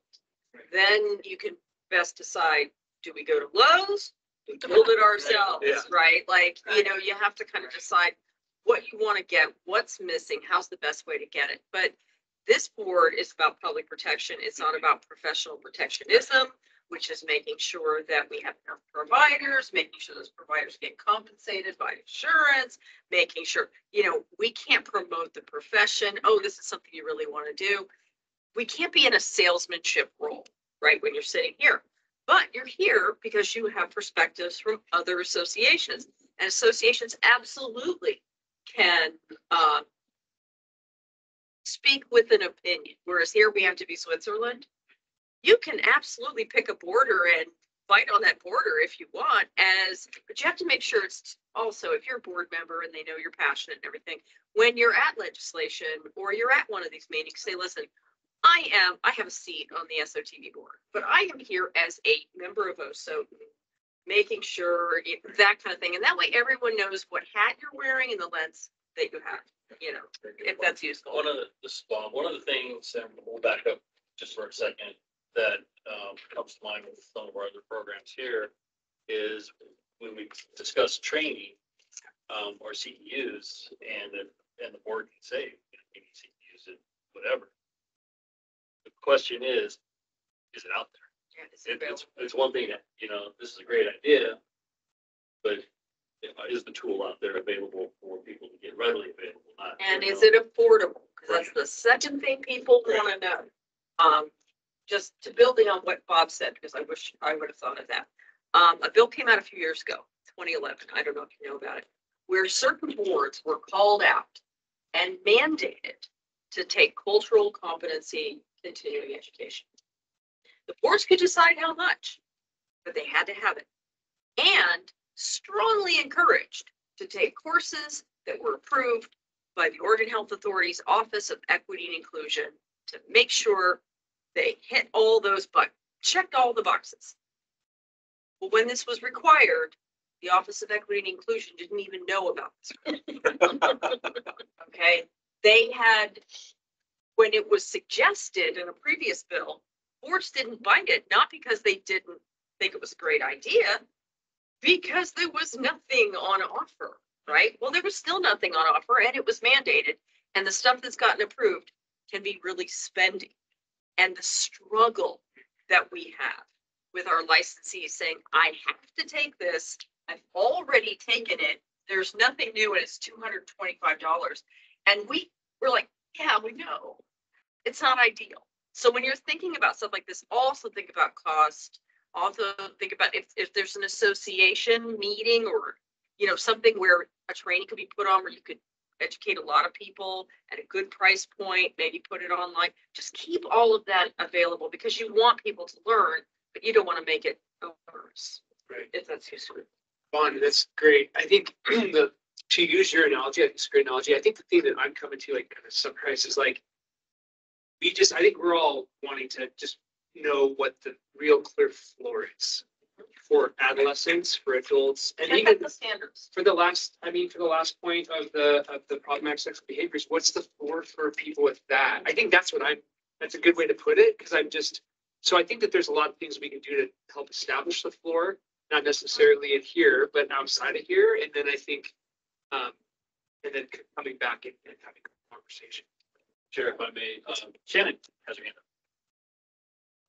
then you can best decide, do we go to Lowe's? Do we build it ourselves, Yeah. right? Like, you know, you have to kind of decide what you want to get, what's missing, how's the best way to get it. But this board is about public protection. It's not about professional protectionism, which is making sure that we have enough providers, making sure those providers get compensated by insurance, making sure, you know, we can't promote the profession. Oh, this is something you really want to do. We can't be in a salesmanship role, right, when you're sitting here. But you're here because you have perspectives from other associations. And associations absolutely can uh, speak with an opinion, whereas here we have to be Switzerland. You can absolutely pick a border and fight on that border if you want as, but you have to make sure it's also, if you're a board member and they know you're passionate and everything, when you're at legislation or you're at one of these meetings, say, listen, I am, I have a seat on the SOTB board, but I am here as a member of OSO, making sure that kind of thing. And that way everyone knows what hat you're wearing and the lens that you have, you know, if that's useful. One of the, Bob, one of the things, and we'll back up just for a second, that, um, comes to mind with some of our other programs here is when we discuss training, um, or CEUs and the, and the board can say, you know, maybe CEUs and whatever. The question is, is it out there? Yeah, it's It, it's, available. it's one thing that, you know, this is a great idea, but is the tool out there available for people to get readily available? Not, And you is know, it affordable? Because that's the second thing people want to know. Um, just to building on what Bob said, because I wish I would have thought of that. Um, a bill came out a few years ago, twenty eleven, I don't know if you know about it, where certain boards were called out and mandated to take cultural competency continuing education. The boards could decide how much, but they had to have it. And strongly encouraged to take courses that were approved by the Oregon Health Authority's Office of Equity and Inclusion to make sure they hit all those but checked all the boxes. Well, when this was required, the Office of Equity and Inclusion didn't even know about this. <laughs> Okay, they had, when it was suggested in a previous bill, boards didn't bite it, not because they didn't think it was a great idea, because there was nothing on offer, right? Well, there was still nothing on offer and it was mandated. And the stuff that's gotten approved can be really spendy. And the struggle that we have with our licensees saying, I have to take this, I've already taken it, there's nothing new and it's two hundred twenty-five dollars. And we, we're like, yeah, we know. It's not ideal. So when you're thinking about stuff like this, also think about cost. Also think about if, if there's an association meeting or, you know, something where a training could be put on where you could educate a lot of people at a good price point, maybe put it online. Just keep all of that available because you want people to learn, but you don't want to make it onerous. Right. If that's useful. Fun, that's great. I think <clears throat> the, to use your analogy, I think it's a great analogy. I think the thing that I'm coming to like kind of summarize is like we just, I think we're all wanting to just know what the real clear floor is for adolescents, for adults, and And even the standards. for the last, I mean, for the last point of the, of the problematic sexual behaviors, what's the floor for people with that? I think that's what I'm, that's a good way to put it, because I'm just, so I think that there's a lot of things we can do to help establish the floor, not necessarily in here, but outside of here, and then I think, um, and then coming back and, and having a conversation. Chair, if I may, um, Shannon has her hand up.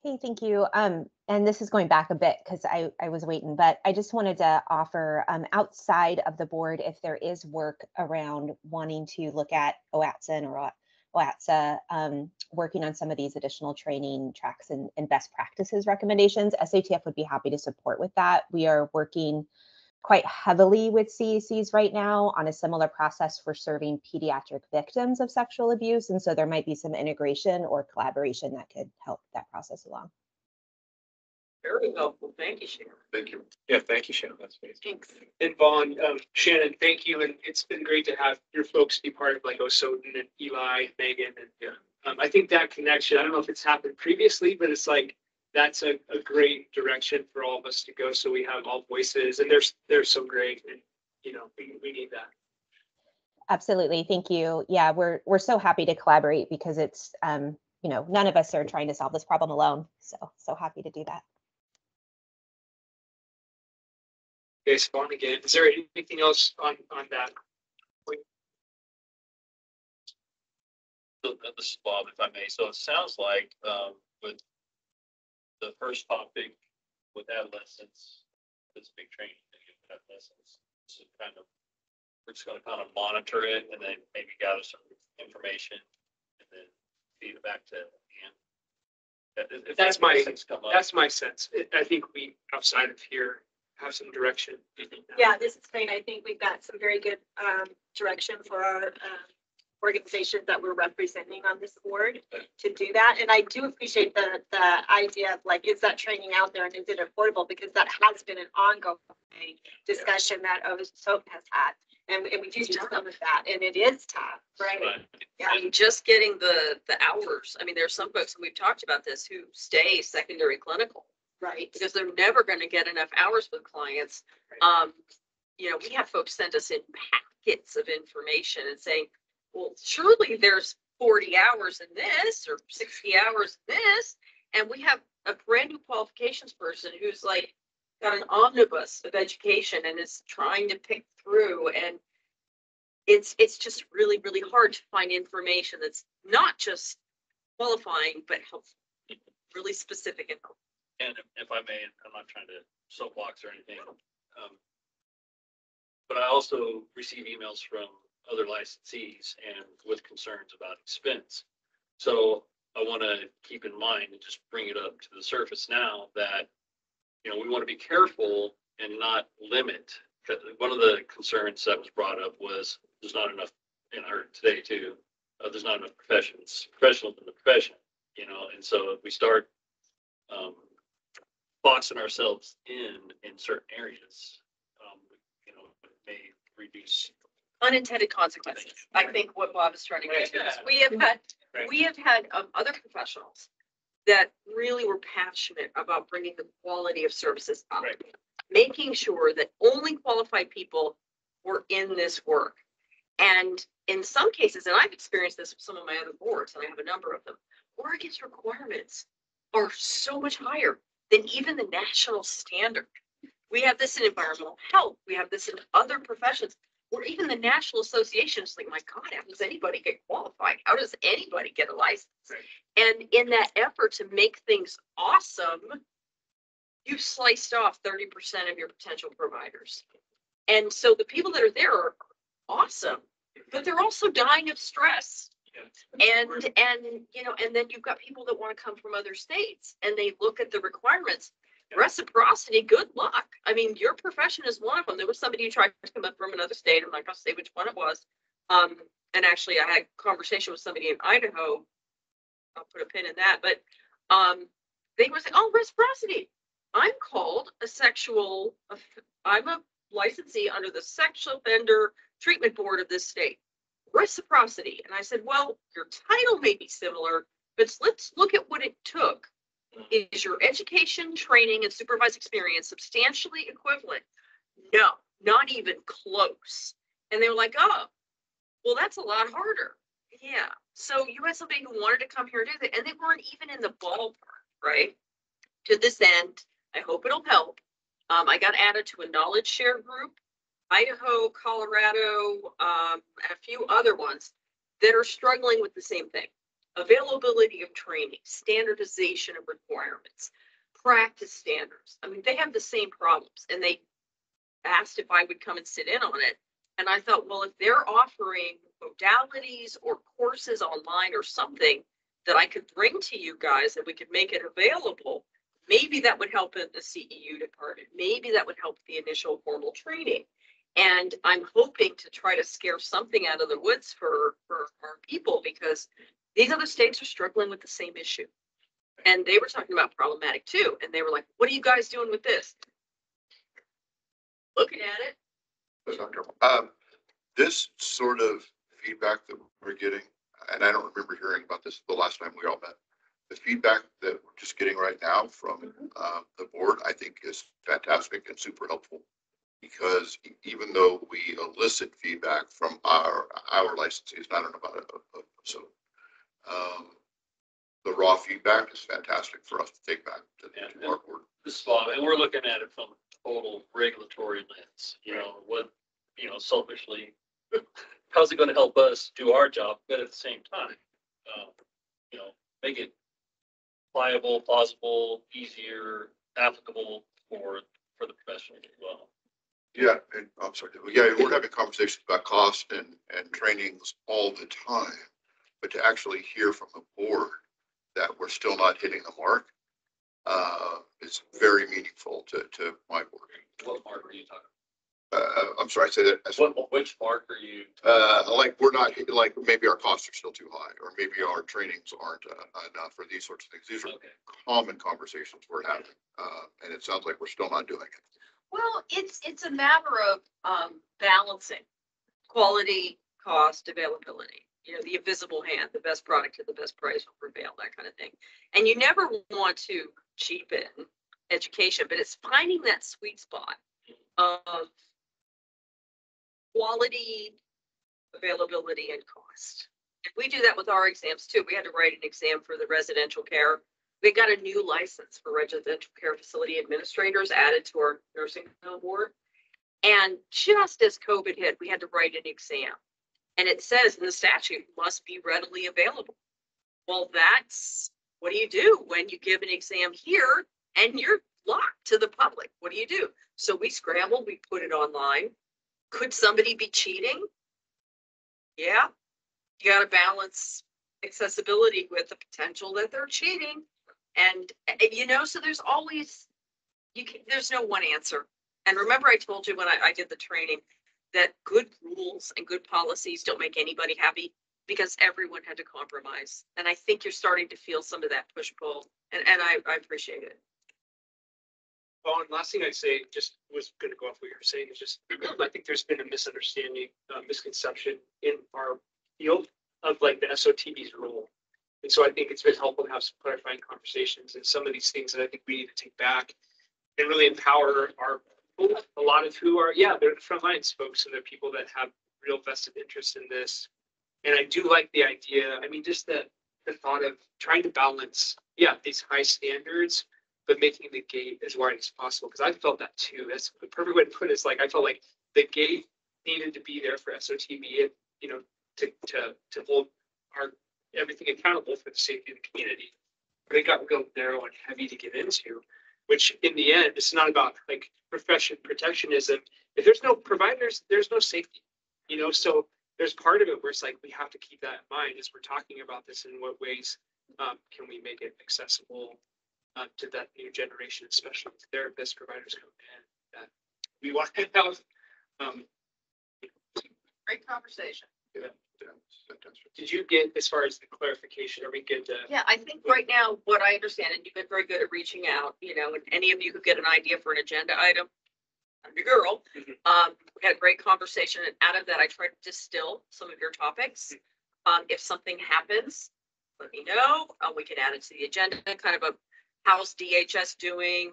Hey, thank you. Um, and this is going back a bit because I, I was waiting, but I just wanted to offer um, outside of the board, if there is work around wanting to look at OATSA or O- OATSA, um, working on some of these additional training tracks and, and best practices recommendations, SATF would be happy to support with that. We are working quite heavily with CACs right now on a similar process for serving pediatric victims of sexual abuse. And so there might be some integration or collaboration that could help that process along. Very helpful. Thank you, Sharon. Thank you. Yeah, thank you, Shannon. That's amazing. Thanks. And Vaughn, um, Shannon, thank you, and it's been great to have your folks be part of like Osoden and Eli, Megan, and Yeah. um, I think that connection, I don't know if it's happened previously, but it's like, that's a, a great direction for all of us to go, so we have all voices, and they're, they're so great, and, you know, we, we need that. Absolutely. Thank you. Yeah, we're we're so happy to collaborate because it's um, you know, none of us are trying to solve this problem alone. So so happy to do that. Okay, so Vaughn again, is there anything else on, on that? So this is Bob, if I may. So it sounds like, um, with the first topic with adolescents, this big training thing with adolescents, is kind of, we're just gonna kind of monitor it and then maybe gather some information and then feed it back to Ian. If- That's my- things come up. That's my sense. I- I think we, outside of here, have some direction. Yeah, this is great. I think we've got some very good um, direction for our um, organizations that we're representing on this board to do that. And I do appreciate the, the idea of like, is that training out there and is it affordable? Because that has been an ongoing discussion that OSOP has had. And, and we do do some of that and it is tough, right? But Yeah. I mean, just getting the, the hours. I mean, there's some folks, and we've talked about this, who stay secondary clinical Right. because they're never going to get enough hours with clients. Um, you know, we have folks send us in packets of information and saying, well, surely there's forty hours in this or sixty hours in this. And we have a brand new qualifications person who's like got an omnibus of education and is trying to pick through and it's, it's just really, really hard to find information that's not just qualifying, but helpful, really specific and helpful. And if- if I may, I'm not trying to soapbox or anything. um, But I also receive emails from other licensees and with concerns about expense. So I want to keep in mind and just bring it up to the surface now that, you know, we want to be careful and not limit. One of the concerns that was brought up was there's not enough, and I heard today too, uh, there's not enough professions, professionals in the profession, you know, and so if we start um, boxing ourselves in, in certain areas, um, you know, may reduce. unintended consequences. I think what Bob is trying to get to is, we have had, we have had um, other professionals that really were passionate about bringing the quality of services up. Right. Making sure that only qualified people were in this work. And in some cases, and I've experienced this with some of my other boards, and I have a number of them, Oregon's requirements are so much higher than even the national standard. We have this in environmental health, we have this in other professions or even the national Association associations, like, my God, how does anybody get qualified? How does anybody get a license? And in that effort to make things awesome, you sliced off thirty percent of your potential providers. And so the people that are there are awesome, but they're also dying of stress. And, and, you know, and then you've got people that want to come from other states and they look at the requirements. Reciprocity, good luck. I mean, your profession is one of them. There was somebody who tried to come up from another state. I'm not gonna say which one it was. Um, and actually I had a conversation with somebody in Idaho. I'll put a pin in that, but, um, they were saying, oh, reciprocity. I'm called a sexual, I'm a licensee under the Sexual Offender Treatment Board of this state reciprocity. And I said, well, your title may be similar, But let's look at what it took. Is your education, training, and supervised experience substantially equivalent? No, not even close. And they were like, oh, well, that's a lot harder. Yeah. So you had somebody who wanted to come here and do that, and they weren't even in the ballpark, right? To this end, I hope it'll help. Um, I got added to a knowledge share group, Idaho, Colorado, um, and a few other ones that are struggling with the same thing. Availability of training, standardization of requirements, practice standards. I mean, they have the same problems and they asked if I would come and sit in on it. And I thought, well, if they're offering modalities or courses online or something that I could bring to you guys and we could make it available, maybe that would help in the CEU department. Maybe that would help the initial formal training. And I'm hoping to try to scare something out of the woods for, for our people because these other states are struggling with the same issue. And they were talking about problematic too. And they were like, what are you guys doing with this? Looking at it, That's not trouble. Um, this sort of feedback that we're getting, and I don't remember hearing about this the last time we all met. The feedback that we're just getting right now from, uh, the board, I think is fantastic and super helpful. Because even though we elicit feedback from our, our licensees, I don't know about it, uh, uh, so. Um, the raw feedback is fantastic for us to take back to Yeah, to our board. This Bob, and we're looking at it from a total regulatory lens, you know, what, you know, selfishly, how's it gonna help us do our job, but at the same time, uh, you know, make it pliable, plausible, easier, applicable for, for the professionals as well. Yeah, and I'm sorry, yeah, we're having conversations about cost and, and trainings all the time. But to actually hear from the board that we're still not hitting the mark, uh, is very meaningful to, to my board. What mark are you talking? Uh, I'm sorry, I say that, as- What, which mark are you? uh, like, we're not, hit- like, maybe our costs are still too high, or maybe our trainings aren't uh, enough for these sorts of things. These are Okay. common conversations we're having, uh, and it sounds like we're still not doing it. Well, it's, it's a matter of, um, balancing quality, cost, availability. You know, the invisible hand, the best product at the best price will prevail, that kind of thing. And you never want to cheapen education, but it's finding that sweet spot of quality, availability and cost. We do that with our exams too. We had to write an exam for the residential care. We got a new license for residential care facility administrators added to our nursing board. And just as COVID hit, we had to write an exam. And it says in the statute must be readily available. Well, that's, what do you do when you give an exam here and you're locked to the public? What do you do? So we scrambled, we put it online. Could somebody be cheating? Yeah, you gotta balance accessibility with the potential that they're cheating. And, uh, you know, so there's always, you can, there's no one answer. And remember I told you when I, I did the training that good rules and good policies don't make anybody happy because everyone had to compromise. And I think you're starting to feel some of that push pull and, and I, I appreciate it. Well, and last thing I'd say, just was gonna go off what you were saying, is just, <clears throat> I think there's been a misunderstanding, uh, misconception in our field of like the SOTB's role. And so I think it's been helpful to have some clarifying conversations and some of these things that I think we need to take back and really empower our, people, a lot of who are, yeah, they're the front lines folks and they're people that have real vested interest in this. And I do like the idea, I mean, just the, the thought of trying to balance, yeah, these high standards but making the gate as wide as possible, because I felt that too. That's the perfect way to put it. Is like, I felt like the gate needed to be there for SOTB and, you know, to, to, to hold our, everything accountable for the safety of the community. It got real narrow and heavy to get into, which in the end, it's not about like profession protectionism. If there's no providers, there's no safety, you know, so there's part of it where it's like, we have to keep that in mind as we're talking about this, in what ways um, can we make it accessible uh, to that new generation, especially with therapist providers coming in. That we want <laughs> to have. Um, Great conversation. Did you get as far as the clarification? Are we good to? Yeah, I think right now, what I understand, and you've been very good at reaching out, you know, and any of you who get an idea for an agenda item, I'm your girl. Mhm. Um, we had a great conversation and out of that, I tried to distill some of your topics. Um, if something happens, let me know. Uh, we can add it to the agenda, kind of a how's DHS doing?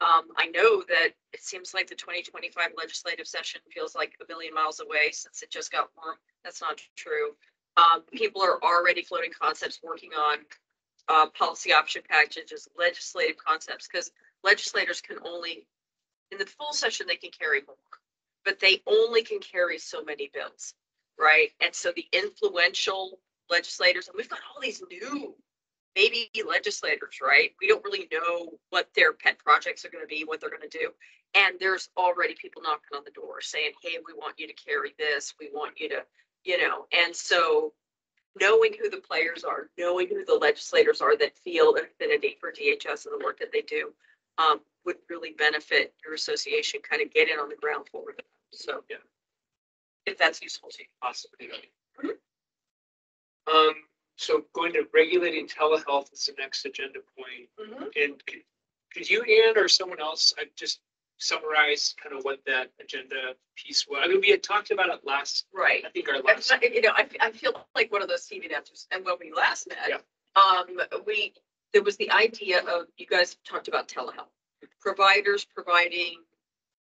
Um, I know that it seems like the twenty twenty-five legislative session feels like a billion miles away since it just got warm. That's not true. Um, people are already floating concepts, working on uh, policy option packages, legislative concepts, because legislators can only, in the full session, they can carry more, but they only can carry so many bills, right? And so the influential legislators, and we've got all these new maybe legislators, right? We don't really know what their pet projects are gonna be, what they're gonna do. And there's already people knocking on the door saying, hey, we want you to carry this, we want you to, you know, and so knowing who the players are, knowing who the legislators are that feel an affinity for DHS and the work that they do, um, would really benefit your association, kind of get in on the ground floor with it. So, Yeah. If that's useful to you. Possibly. Mhm. Um, so going to regulating telehealth is the next agenda point. And could, could you, Ann, or someone else, I just summarize kind of what that agenda piece was? I mean, we had talked about it last, Right. I think our I'm last. not- You know, I, I feel like one of those TV dancers, and when we last met. Yeah. Um, we, there was the idea of, you guys talked about telehealth, providers providing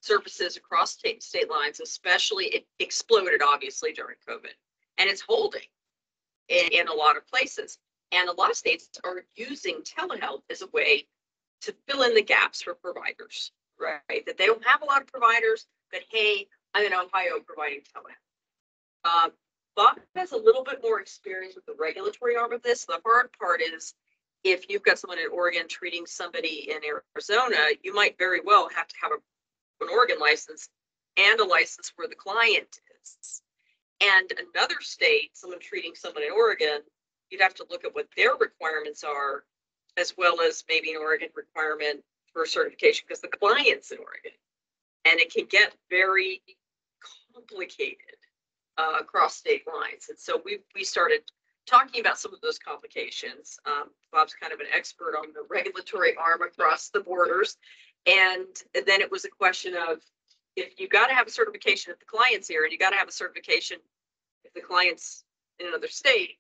services across state, state lines, especially it exploded obviously during COVID. And it's holding in, in a lot of places. And a lot of states are using telehealth as a way to fill in the gaps for providers, right? That they don't have a lot of providers, but hey, I'm in Ohio providing telehealth. Uh, Bob has a little bit more experience with the regulatory arm of this. The hard part is if you've got someone in Oregon treating somebody in Arizona, you might very well have to have a, an Oregon license and a license where the client is. And another state, someone treating someone in Oregon, you'd have to look at what their requirements are, as well as maybe an Oregon requirement for certification, because the client's in Oregon. And it can get very complicated uh, across state lines. And so we, we started talking about some of those complications. Um, Bob's kind of an expert on the regulatory arm across the borders. And then it was a question of, if you gotta have a certification if the client's here, and you gotta have a certification if the client's in another state,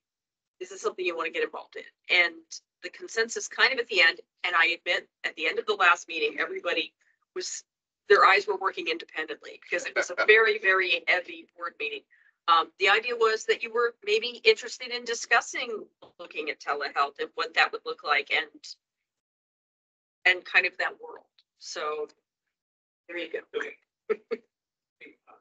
this is this something you want to get involved in? And the consensus kind of at the end, and I admit, at the end of the last meeting, everybody was, their eyes were working independently because it was a very, very heavy board meeting. Um, the idea was that you were maybe interested in discussing looking at telehealth and what that would look like and and kind of that world. So there you go. Okay.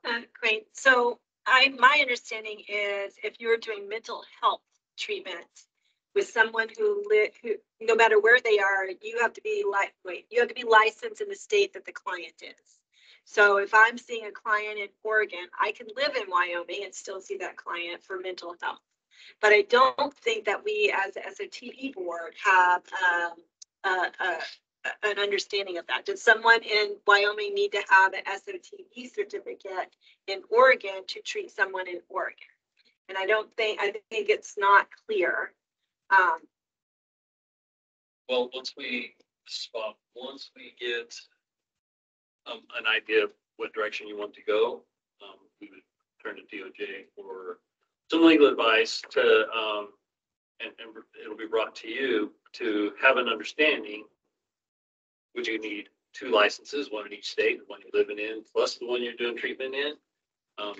Uh, Great. So I, my understanding is if you're doing mental health treatments with someone who live, who, no matter where they are, you have to be like, wait, you have to be licensed in the state that the client is. So if I'm seeing a client in Oregon, I can live in Wyoming and still see that client for mental health. But I don't think that we as, as a TV board have, um, a, a, an understanding of that. Does someone in Wyoming need to have an SOTB certificate in Oregon to treat someone in Oregon? And I don't think, I think it's not clear. Um, Well, once we spot, once we get um, an idea of what direction you want to go, um, we would turn to DOJ for some legal advice to, um, and, and it'll be brought to you to have an understanding. Would you need two licenses, one in each state, the one you're living in, plus the one you're doing treatment in? Um,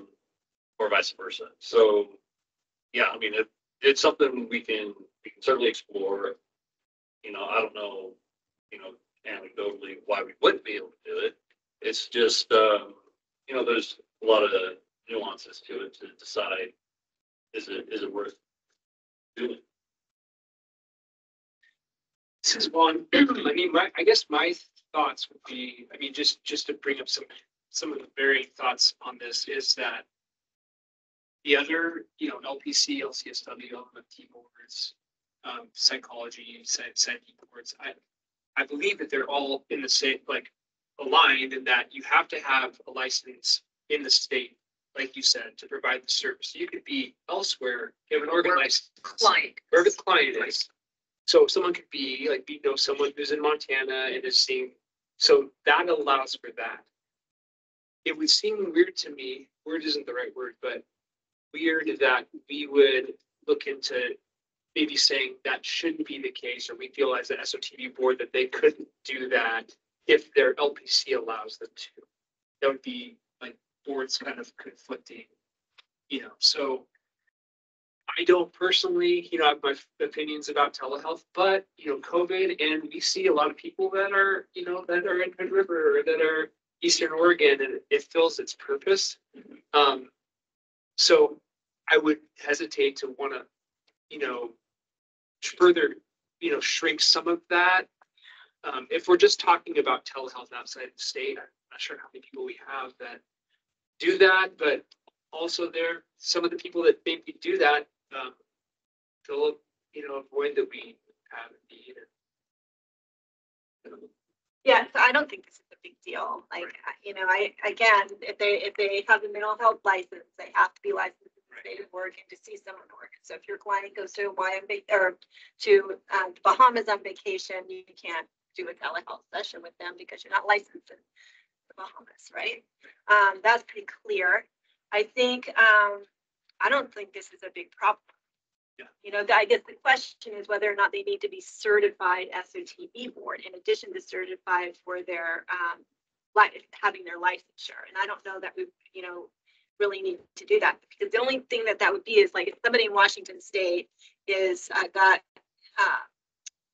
or vice versa. So, yeah, I mean, it, it's something we can, we can certainly explore you know, I don't know, you know, anecdotally why we wouldn't be able to do it. It's just, um, you know, there's a lot of nuances to it to decide, is it, is it worth doing? This is one, <clears throat> I mean, my, I guess my thoughts would be, I mean, just, just to bring up some, some of the varying thoughts on this is that the other, you know, LPC, LCSW, LMFT boards, um, psychology, psy- psyche boards, I, I believe that they're all in the same, like, aligned in that you have to have a license in the state, like you said, to provide the service. You could be elsewhere, you have an license. Client. Where the client is. So someone could be like, you know, someone who's in Montana and is seeing, so that allows for that. It would seem weird to me, weird isn't the right word, but weird that we would look into maybe saying that shouldn't be the case, or we feel as an SOTB board that they couldn't do that if their LPC allows them to. That would be like boards kind of conflicting, you know, so I don't personally, you know, have my opinions about telehealth, but, you know, COVID and we see a lot of people that are, you know, that are in Hood River or that are Eastern Oregon and it fills its purpose. Um, so I would hesitate to want to, you know, further, you know, shrink some of that. Um, if we're just talking about telehealth outside the state, I'm not sure how many people we have that do that, but also there, are some of the people that maybe do that, um, to, you know, avoid that we have indeed. Yeah, so I don't think this is a big deal. Like, Right. I- you know, I, again, if they, if they have a mental health license, they have to be licensed in the state of Oregon to see someone in Oregon. So if your client goes to Hawaii on vac- or to um, Bahamas on vacation, you can't do a telehealth session with them because you're not licensed in the Bahamas, right? Um, that's pretty clear. I think, um, I don't think this is a big problem. Yeah. You know, I guess the question is whether or not they need to be certified SOTB board in addition to certified for their, um, like, having their licensure. And I don't know that we, you know, really need to do that. Because the only thing that that would be is like if somebody in Washington State is, uh, got, uh,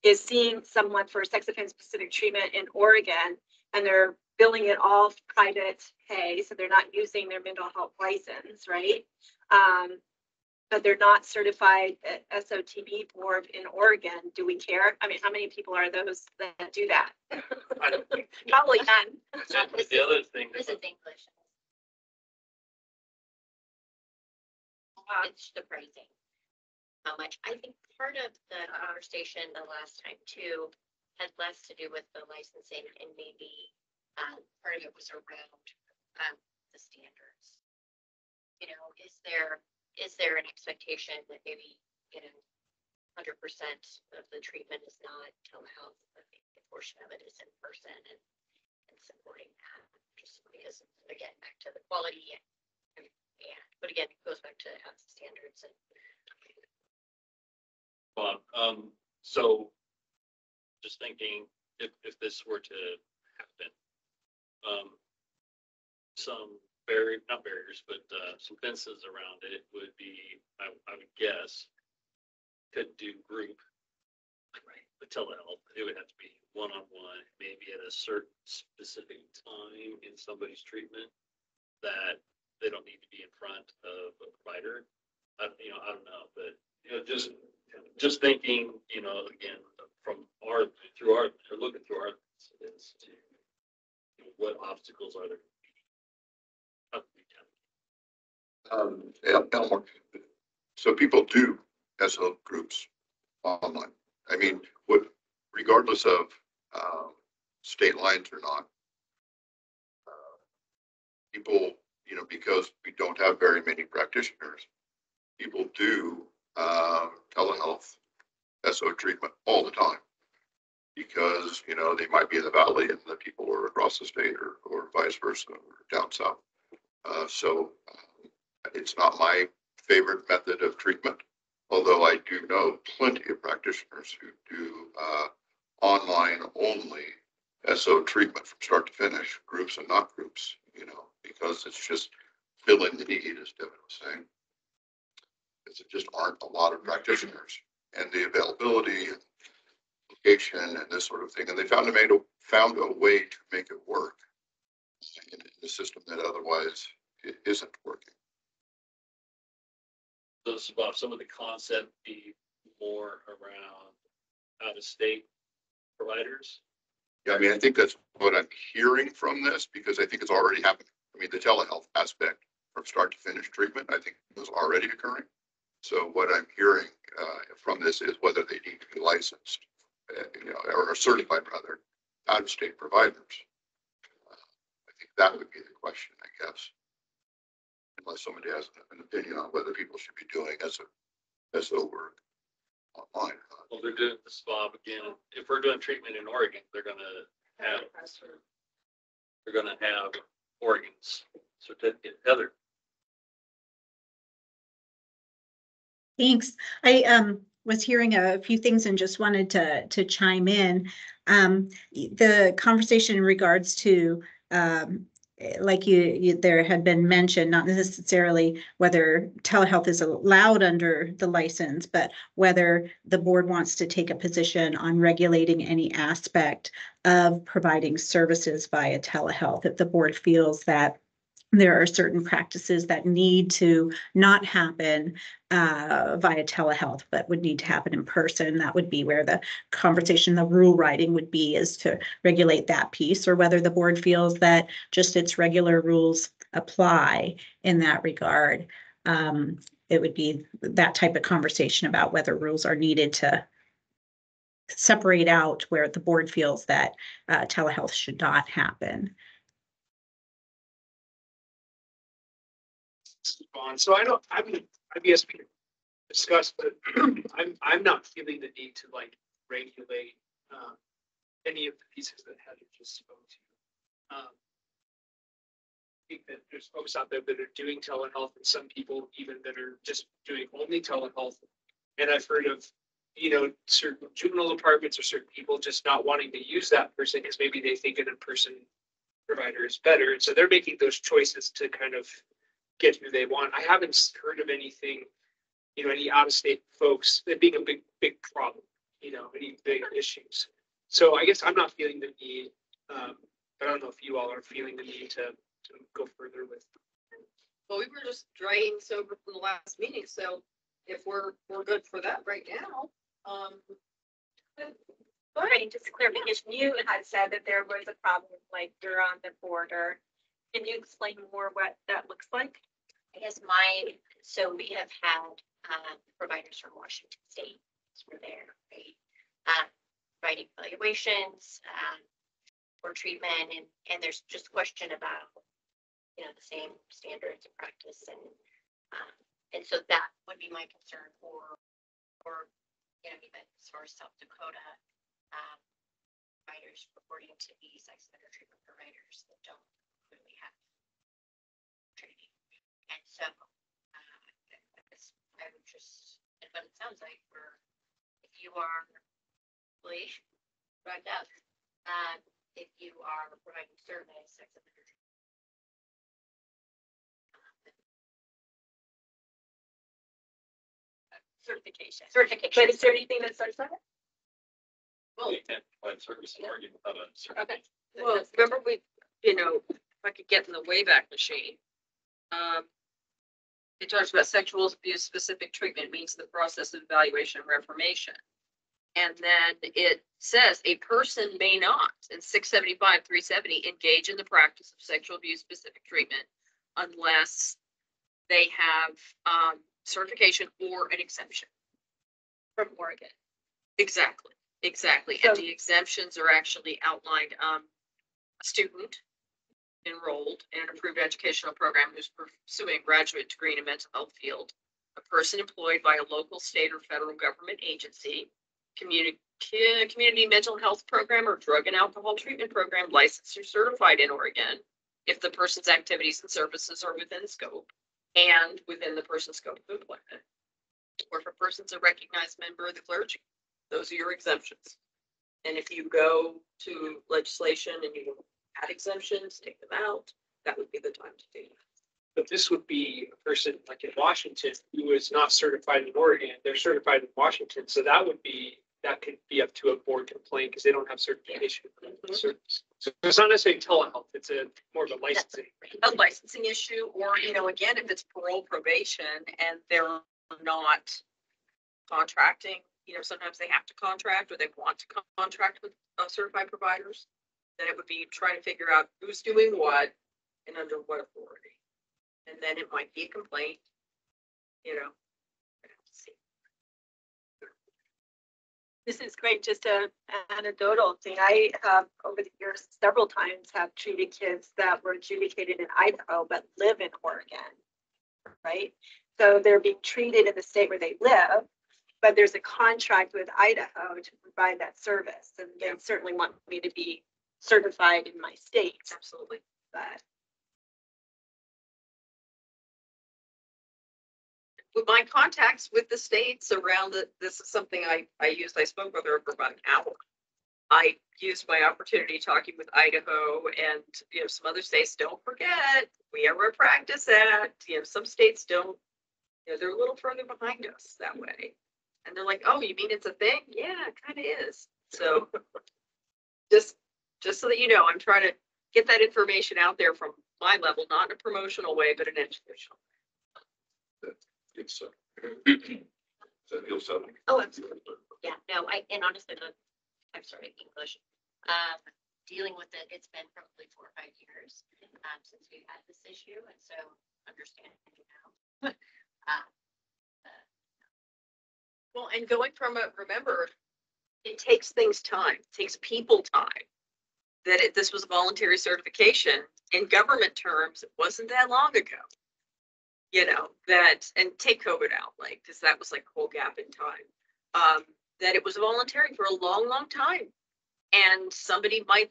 is seeing someone for sex offense specific treatment in Oregon and they're billing it all private pay, so they're not using their mental health license, right? Um, but they're not certified at SOTB board in Oregon. Do we care? I mean, how many people are those that do that? I don't think. <laughs> Probably none. So, the other thing. This is English. It's surprising how much, I think part of the conversation the last time too had less to do with the licensing and maybe, um, part of it was around, um, the standards. You know, is there, is there an expectation that maybe, you know, hundred percent of the treatment is not telehealth, but a portion of it is in person and, and supporting that, just because, again, back to the quality and, and, but again, it goes back to health standards and. Bob, um, so just thinking if, if this were to happen, um, some barrier, not barriers, but, uh, some fences around it would be, I, I would guess, could do group. Right. But telehealth, it would have to be one-on-one, maybe at a certain specific time in somebody's treatment that they don't need to be in front of a provider. I, you know, I don't know, but, you know, just, just thinking, you know, again, from our, through our, or looking through our, is to, you know, what obstacles are there? How can we tackle Um, Elmore. So people do SO groups online. I mean, what, regardless of, um, state lines or not. uh, People, you know, because we don't have very many practitioners, people do, um, telehealth SO treatment all the time. Because, you know, they might be in the valley and the people are across the state or, or vice versa, or down south. Uh, so, um, it's not my favorite method of treatment, although I do know plenty of practitioners who do uh, online only SO treatment from start to finish, groups and not groups, you know, because it's just filling the need, as Devin was saying. Because there just aren't a lot of practitioners and the availability and location and this sort of thing. And they found a made, a- found a way to make it work in a system that otherwise isn't working. Those, Bob, some of the concept be more around out of state providers? Yeah, I mean, I think that's what I'm hearing from this, because I think it's already happening. I mean, the telehealth aspect from start to finish treatment, I think is already occurring. So what I'm hearing uh, from this is whether they need to be licensed, uh, you know, or certified rather, out-of-state providers. Uh, I think that would be the question, I guess. Unless somebody has an opinion on whether people should be doing SO, SO work online. or not. Well, they're doing this, Bob, again, if we're doing treatment in Oregon, they're gonna have, they're gonna have Oregon's certificate. Heather, Thanks. I, um, was hearing a few things and just wanted to, to chime in. Um, the conversation in regards to, um, Eh, like you, you, there had been mentioned, not necessarily whether telehealth is allowed under the license, but whether the board wants to take a position on regulating any aspect of providing services via telehealth. If the board feels that there are certain practices that need to not happen uh, via telehealth, but would need to happen in person. That would be where the conversation, the rule writing would be is to regulate that piece or whether the board feels that just its regular rules apply in that regard. Um, it would be that type of conversation about whether rules are needed to separate out where the board feels that uh, telehealth should not happen. On. So I don't, I guess we can discuss, but <clears throat> I'm, I'm not feeling the need to like regulate, um, any of the pieces that Heather just spoke to. Um, I think that there's folks out there that are doing telehealth and some people even that are just doing only telehealth. And I've heard of, you know, certain juvenile departments or certain people just not wanting to use that person because maybe they think an in-person provider is better. And so they're making those choices to kind of get who they want. I haven't heard of anything, you know, any out of state folks, that being a big, big problem, you know, any big issues. So I guess I'm not feeling the need, um, I don't know if you all are feeling the need to, to go further with. Well, we were just drying sober from the last meeting, so if we're, we're good for that right now, um. Right, just clarification, you had said that there was a problem, like you're on the border. Can you explain more what that looks like? I guess my, so we have had, um, providers from Washington State, were there, right? Um, providing evaluations, um, for treatment and, and there's just question about, you know, the same standards of practice and, um, and so that would be my concern for, for, you know, even as far as South Dakota, um, providers reporting to be sex offender treatment providers that don't really have training. And so, uh, I guess I would just, but it sounds like we're, if you are, please, right up, um, if you are providing service, sex offender. Certification. Certification. But is there anything that starts on it? Well, service market without a Okay. well, remember we, you know, if I could get in the Wayback Machine. Um. It talks about sexual abuse specific treatment means the process of evaluation and reformation. And then it says a person may not, in six seventy-five, three seventy, engage in the practice of sexual abuse specific treatment unless they have, um, certification or an exemption. From Oregon. Exactly, exactly. And So- the exemptions are actually outlined, um, a student enrolled in an approved educational program who's pursuing a graduate degree in a mental health field, a person employed by a local, state, or federal government agency, community, uh, community mental health program or drug and alcohol treatment program licensed or certified in Oregon, if the person's activities and services are within scope and within the person's scope of employment. Or if a person's a recognized member of the clergy. Those are your exemptions. And if you go to legislation and you add exemptions, take them out, that would be the time to do that. But this would be a person like in Washington who is not certified in Oregon, they're certified in Washington, so that would be, that could be up to a board complaint because they don't have certification. So so it's not necessarily telehealth, it's a more of a licensing. A licensing issue, or, you know, again, if it's parole probation and they're not contracting, you know, sometimes they have to contract or they want to con- contract with uh, certified providers. Then it would be trying to figure out who's doing what and under what authority. And then it might be a complaint, you know. I'd have to see. This is great, just a anecdotal thing. I have over the years several times have treated kids that were adjudicated in Idaho but live in Oregon. Right? So they're being treated in the state where they live, but there's a contract with Idaho to provide that service. And they Yeah. certainly want me to be certified in my state, Absolutely. but with my contacts with the states around the, this is something I, I used, I spoke with her for about an hour. I used my opportunity talking with Idaho and, you know, some other states, don't forget, we have our practice act, you know, some states don't. You know, they're a little further behind us that way. And they're like, oh, you mean it's a thing? Yeah, it kind of is. So just, just so that you know, I'm trying to get that information out there from my level, not in a promotional way, but an educational. It's, uh, so you'll settle. Oh, absolutely. Yeah, no, I, and honestly, the, I'm sorry, English. Um, dealing with it, it's been probably four or five years, um, since we had this issue, and so understanding now. <laughs> Uh, Well, and going from a, remember, it takes things time, it takes people time. That it, this was a voluntary certification in government terms, it wasn't that long ago. You know, that, and take COVID out, like, because that was like a whole gap in time. Um, that it was voluntary for a long, long time. And somebody might,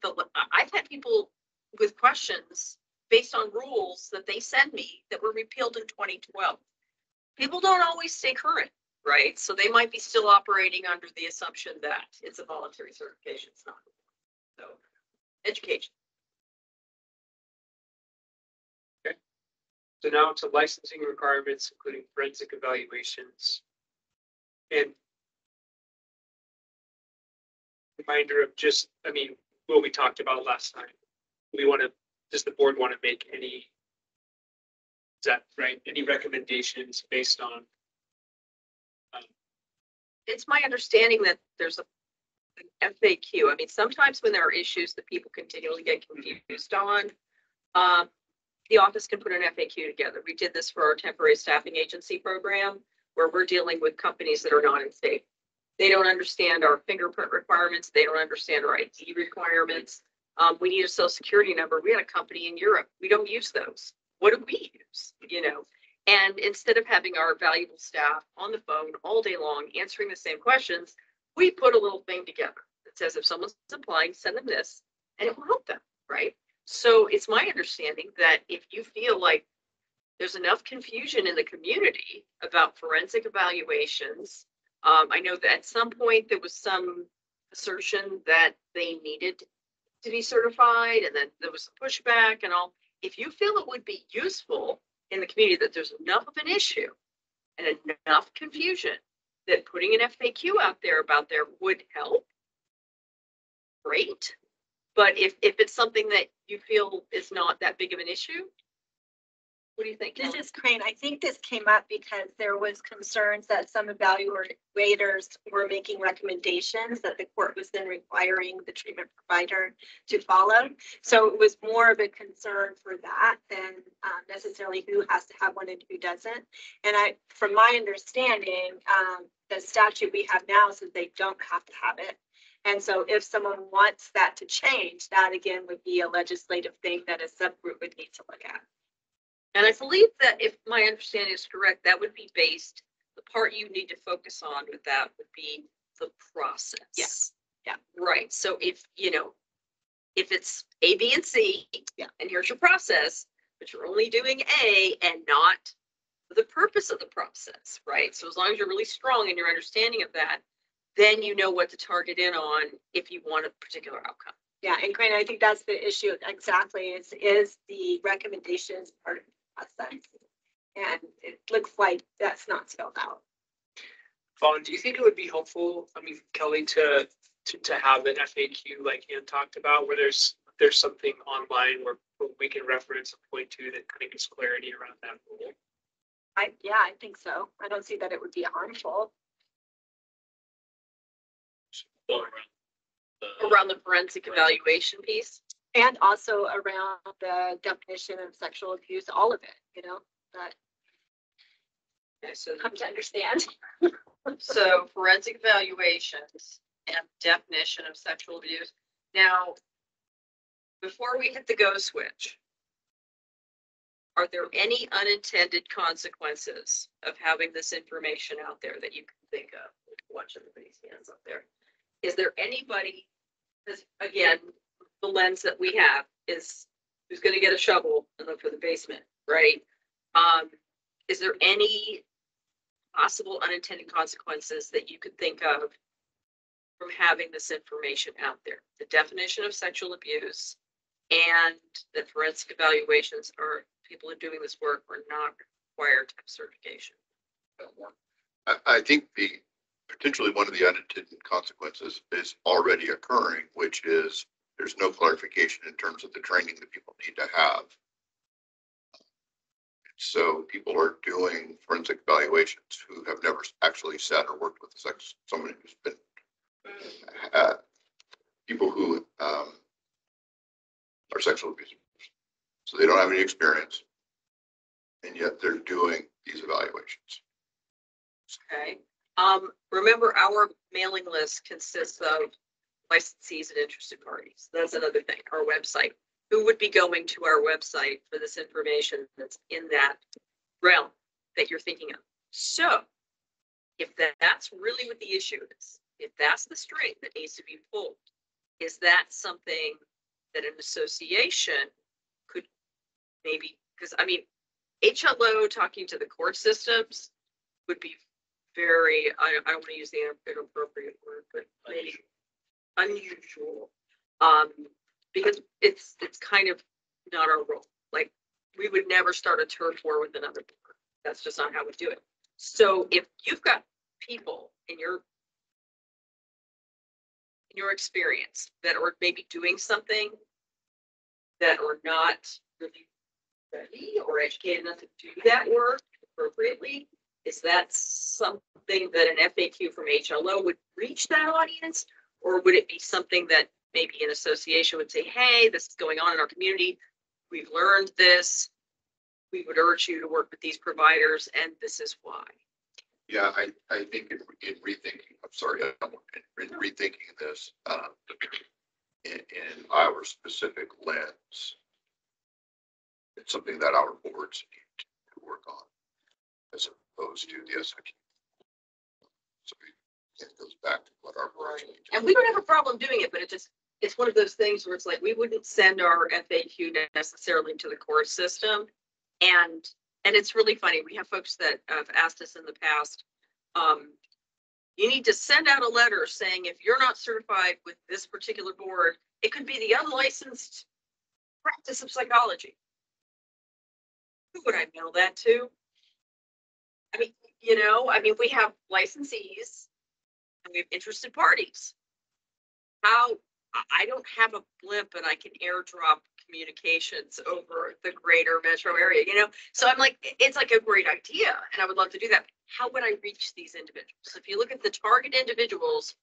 I've had people with questions based on rules that they send me that were repealed in twenty twelve. People don't always stay current right? So they might be still operating under the assumption that it's a voluntary certification, it's not. So, education. Okay. So now to licensing requirements, including forensic evaluations. And reminder of just, I mean, what we talked about last time. We want to, does the board want to make any? Is that right? Any recommendations based on? Um, it's my understanding that there's a FAQ. I mean, sometimes when there are issues that people continually get confused on, um, the office can put an FAQ together. We did this for our temporary staffing agency program, where we're dealing with companies that are not in state. They don't understand our fingerprint requirements. They don't understand our ID requirements. Um, we need a social security number. We had a company in Europe. We don't use those. What do we use? You know, and instead of having our valuable staff on the phone all day long answering the same questions, we put a little thing together that says if someone's applying, send them this and it will help them, right? So it's my understanding that if you feel like there's enough confusion in the community about forensic evaluations, um, I know that at some point there was some assertion that they needed to be certified and then there was some pushback and all. If you feel it would be useful in the community that there's enough of an issue and enough confusion that putting an FAQ out there about there would help. Great. But if, if it's something that you feel is not that big of an issue, what do you think? This Kelly? is Crane. I think this came up because there was concerns that some evaluators were making recommendations that the court was then requiring the treatment provider to follow. So it was more of a concern for that than um, necessarily who has to have one and who doesn't. And I, from my understanding, um, the statute we have now says they don't have to have it. And so if someone wants that to change, that again would be a legislative thing that a subgroup would need to look at. And I believe that if my understanding is correct, that would be based, the part you need to focus on with that would be the process. Yes. Yeah. Right, so if, you know, if it's A, B, and C. Yeah. And here's your process, but you're only doing A and not the purpose of the process, right? So as long as you're really strong in your understanding of that, then you know what to target in on if you want a particular outcome. Yeah, and Crane, I think that's the issue exactly is, is the recommendations part of the process. And it looks like that's not spelled out. Vaughn, do you think it would be helpful, I mean, Kelly, to, to, to have an FAQ like Ann talked about, where there's, there's something online where where we can reference and point to that kind of gives clarity around that rule? I, yeah, I think so. I don't see that it would be harmful. Around the- Around the forensic evaluation piece. And also around the definition of sexual abuse, all of it, you know, that Okay, so come to understand. <laughs> So forensic evaluations and definition of sexual abuse. Now, before we hit the go switch, are there any unintended consequences of having this information out there that you can think of? Watch everybody's hands up there. Is there anybody, because again, the lens that we have is who's gonna get a shovel and look for the basement, right? Um, is there any possible unintended consequences that you could think of from having this information out there. The definition of sexual abuse and that forensic evaluations are, people are doing this work are not required to have certification. I, I think the, potentially one of the unintended consequences is already occurring, which is there's no clarification in terms of the training that people need to have. So people are doing forensic evaluations who have never actually sat or worked with sex, someone who's been, uh, people who, um, are sexual abusers. So they don't have any experience. And yet they're doing these evaluations. Okay, um, remember our mailing list consists of licensees and interested parties. That's another thing, our website. Who would be going to our website for this information that's in that realm that you're thinking of? So if that's really what the issue is, if that's the string that needs to be pulled, is that something that an association could maybe, because I mean, HLO talking to the court systems would be very, I, I want to use the inappropriate word, but maybe unusual. Um, because it's, it's kind of not our role. Like, we would never start a turf war with another board. That's just not how we do it. So if you've got people in your in your experience that are maybe doing something that are not really ready or educated enough to do that work appropriately, is that something that an FAQ from HLO would reach that audience? Or would it be something that maybe an association would say, hey, this is going on in our community. We've learned this. We would urge you to work with these providers and this is why. Yeah, I, I think in, in rethinking, I'm sorry, in rethinking this, uh, in, in our specific lens, it's something that our boards need to work on as opposed to the FAQ. It goes back to what our. And we don't have a problem doing it, but it just, it's one of those things where it's like, we wouldn't send our FAQ necessarily to the core system. And, and it's really funny. We have folks that have asked us in the past, um, you need to send out a letter saying if you're not certified with this particular board, it could be the unlicensed practice of psychology. Who would I mail that to? I mean, you know, I mean, we have licensees and we have interested parties. How, I, don't have a blimp and I can airdrop communications over the greater metro area, you know? So I'm like, it's like a great idea and I would love to do that. How would I reach these individuals? If you look at the target individuals,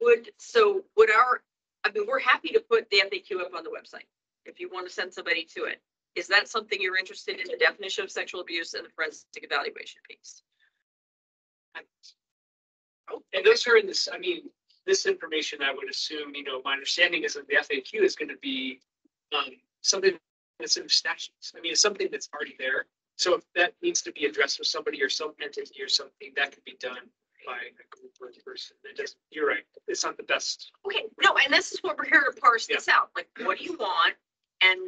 would, so would our, I mean, we're happy to put the FAQ up on the website if you want to send somebody to it. Is that something you're interested in, the definition of sexual abuse and the forensic evaluation piece? Oh, And those are in this, I mean, this information, I would assume, you know, my understanding is that the FAQ is gonna be um, something that's in statutes. I mean, it's something that's already there. So if that needs to be addressed with somebody or some entity or something, that could be done by a group or a person. It does, you're right, it's not the best. Okay, no, and this is what we're here to parse this out. Like, what do you want? And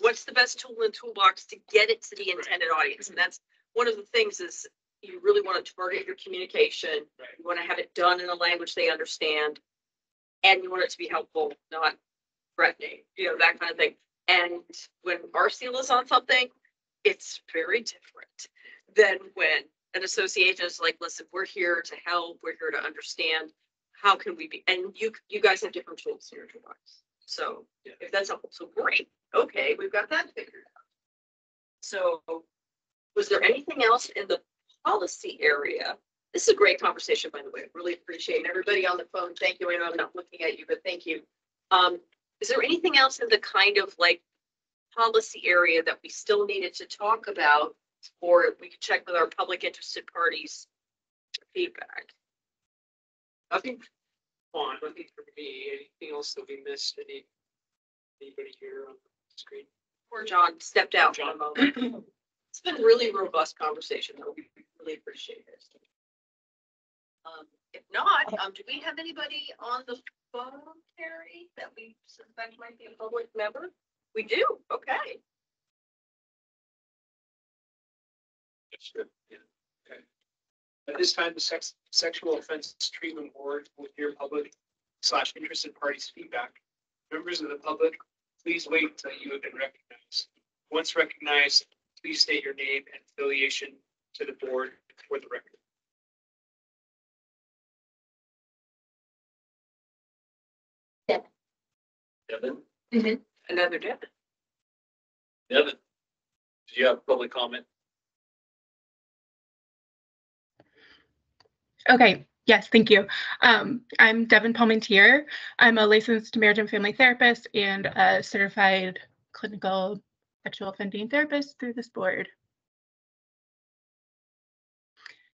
what's the best tool in the toolbox to get it to the intended audience? And that's one of the things is you really want to target your communication. Right. You want to have it done in a language they understand. And you want it to be helpful, not threatening, you know, that kind of thing. And when our seal is on something, it's very different than when an association is like, listen, we're here to help, we're here to understand. How can we be, and you, you guys have different tools in your toolbox. So Yeah. if that's helpful, so great, okay, we've got that figured out. So was there anything else in the policy area? This is a great conversation, by the way. Really appreciate everybody on the phone. Thank you. I know I'm not looking at you, but thank you. Um, is there anything else in the kind of like policy area that we still needed to talk about? Or we could check with our public interested parties for feedback? Nothing on, nothing for me. Anything else that we missed? Any, anybody here on the screen? Poor John stepped out for a moment. It's been really robust conversation, though. We really appreciate it. Um, if not, um, do we have anybody on the phone, Carrie, that we suspect might be a public member? We do, okay. At this time, the sex, sexual offense treatment board will hear public slash interested parties feedback. Members of the public, please wait until you have been recognized. Once recognized, please state your name and affiliation to the board for the record. Devin, Another Devin. Devin, did you have public comment? Okay, yes, thank you. Um, I'm Devin Palmentier. I'm a licensed marriage and family therapist and a certified clinical sexual offending therapist through this board.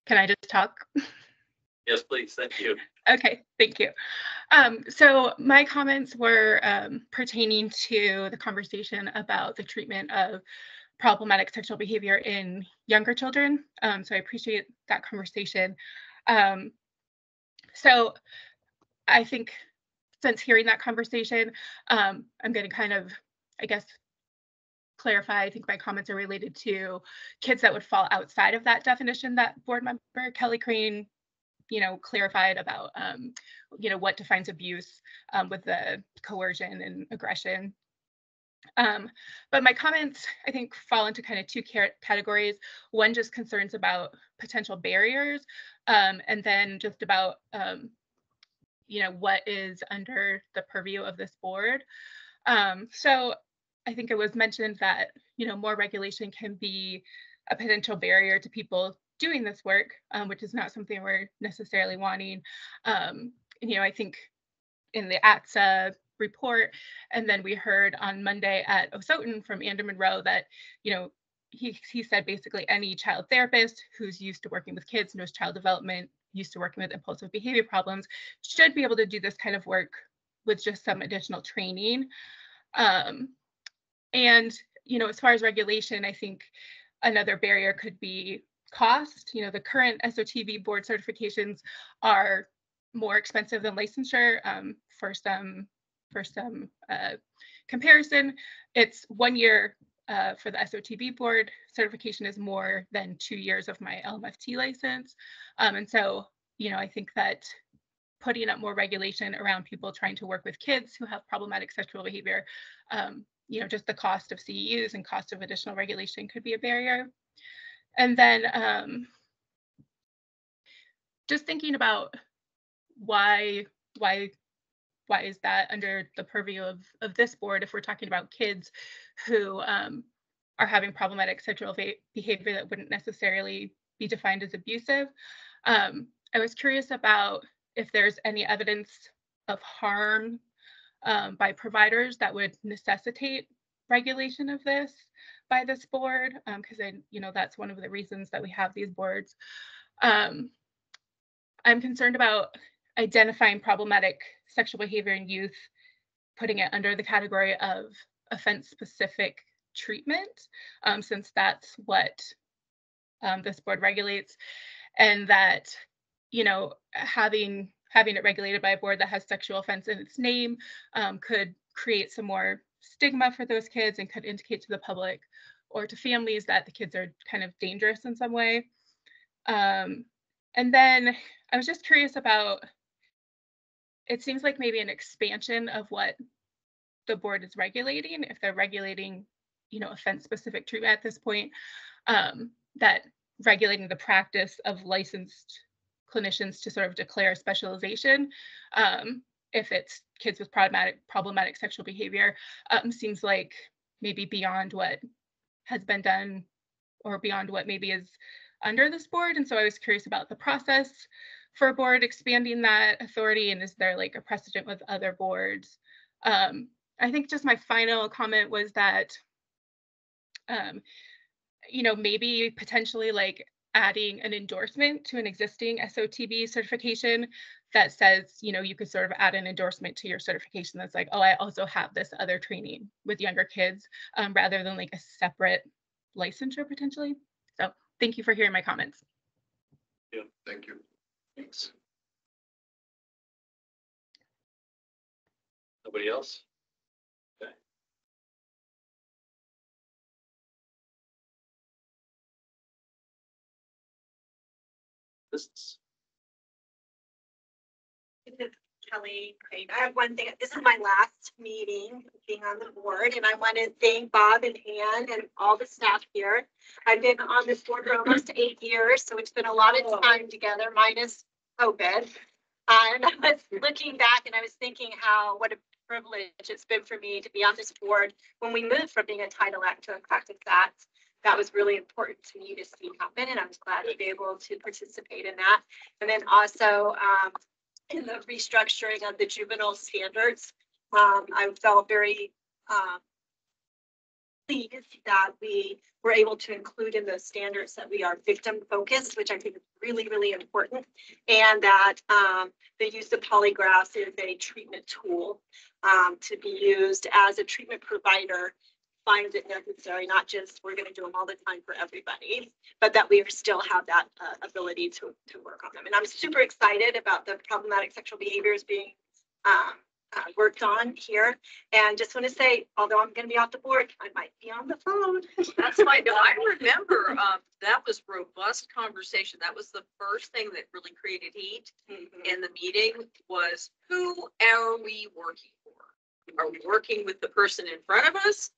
Can I just talk? Yes, please, thank you. <laughs> Okay, thank you. Um, so my comments were um, pertaining to the conversation about the treatment of problematic sexual behavior in younger children. Um, so I appreciate that conversation. Um, so I think since hearing that conversation, um, I'm going to kind of, I guess, clarify. I think my comments are related to kids that would fall outside of that definition that board member Kelly Crane you know, clarified about, um, you know, what defines abuse um, with the coercion and aggression. Um, but my comments, I think, fall into kind of two categories. One just concerns about potential barriers, um, and then just about, um, you know, what is under the purview of this board. Um, so I think it was mentioned that, you know, more regulation can be a potential barrier to people doing this work, um, which is not something we're necessarily wanting. Um, you know, I think in the ATSA report, and then we heard on Monday at Osoton from Andrew Monroe that, you know, he, he said basically any child therapist who's used to working with kids, knows child development, used to working with impulsive behavior problems, should be able to do this kind of work with just some additional training. Um, and, you know, as far as regulation, I think another barrier could be cost. You know, the current SOTB board certifications are more expensive than licensure. Um, for some, for some uh, comparison, it's one year uh, for the SOTB board certification is more than two years of my LMFT license. Um, and so, you know, I think that putting up more regulation around people trying to work with kids who have problematic sexual behavior, um, you know, just the cost of CEUs and cost of additional regulation could be a barrier. And then um, just thinking about why why why is that under the purview of, of this board if we're talking about kids who um, are having problematic sexual behavior that wouldn't necessarily be defined as abusive. Um, I was curious about if there's any evidence of harm um, by providers that would necessitate regulation of this by this board because I, you know, that's one of the reasons that we have these boards. Um, I'm concerned about identifying problematic sexual behavior in youth, putting it under the category of offense-specific treatment, um, since that's what um, this board regulates, and that you know having having it regulated by a board that has sexual offense in its name um, could create some more stigma for those kids and could indicate to the public or to families that the kids are kind of dangerous in some way. Um, and then I was just curious about, it seems like maybe an expansion of what the board is regulating, if they're regulating, you know, offense specific treatment at this point, um, that regulating the practice of licensed clinicians to sort of declare specialization um, if it's kids with problematic problematic sexual behavior um, seems like maybe beyond what has been done or beyond what maybe is under this board. And so I was curious about the process for a board expanding that authority and is there like a precedent with other boards? Um, I think just my final comment was that, um, you know, maybe potentially like adding an endorsement to an existing SOTB certification that says, you know, you could sort of add an endorsement to your certification that's like, oh, I also have this other training with younger kids, um, rather than like a separate licensure potentially. So thank you for hearing my comments. Yeah, thank you. Thanks. Nobody else? Business. This is Kelly Crane. I have one thing. This is my last meeting being on the board and I want to thank Bob and Ann and all the staff here. I've been on this board for almost eight years, so it's been a lot of time together minus COVID. Uh, and <laughs> I was looking back and I was thinking how, what a privilege it's been for me to be on this board when we moved from being a Title Act to a practice act. That was really important to me to see happen and I was glad to be able to participate in that. And then also, um, in the restructuring of the juvenile standards. Um, I felt very, um, pleased that we were able to include in those standards that we are victim focused, which I think is really, really important. And that, um, the use of polygraphs is a treatment tool, um, to be used as a treatment provider finds it necessary, not just we're gonna do them all the time for everybody, but that we still have that uh, ability to, to work on them. And I'm super excited about the problematic sexual behaviors being um, uh, worked on here. And just want to say, although I'm going to be off the board, I might be on the phone. That's fine. No, I remember, um, that was robust conversation. That was the first thing that really created heat in the meeting was who are we working for? Are we working with the person in front of us?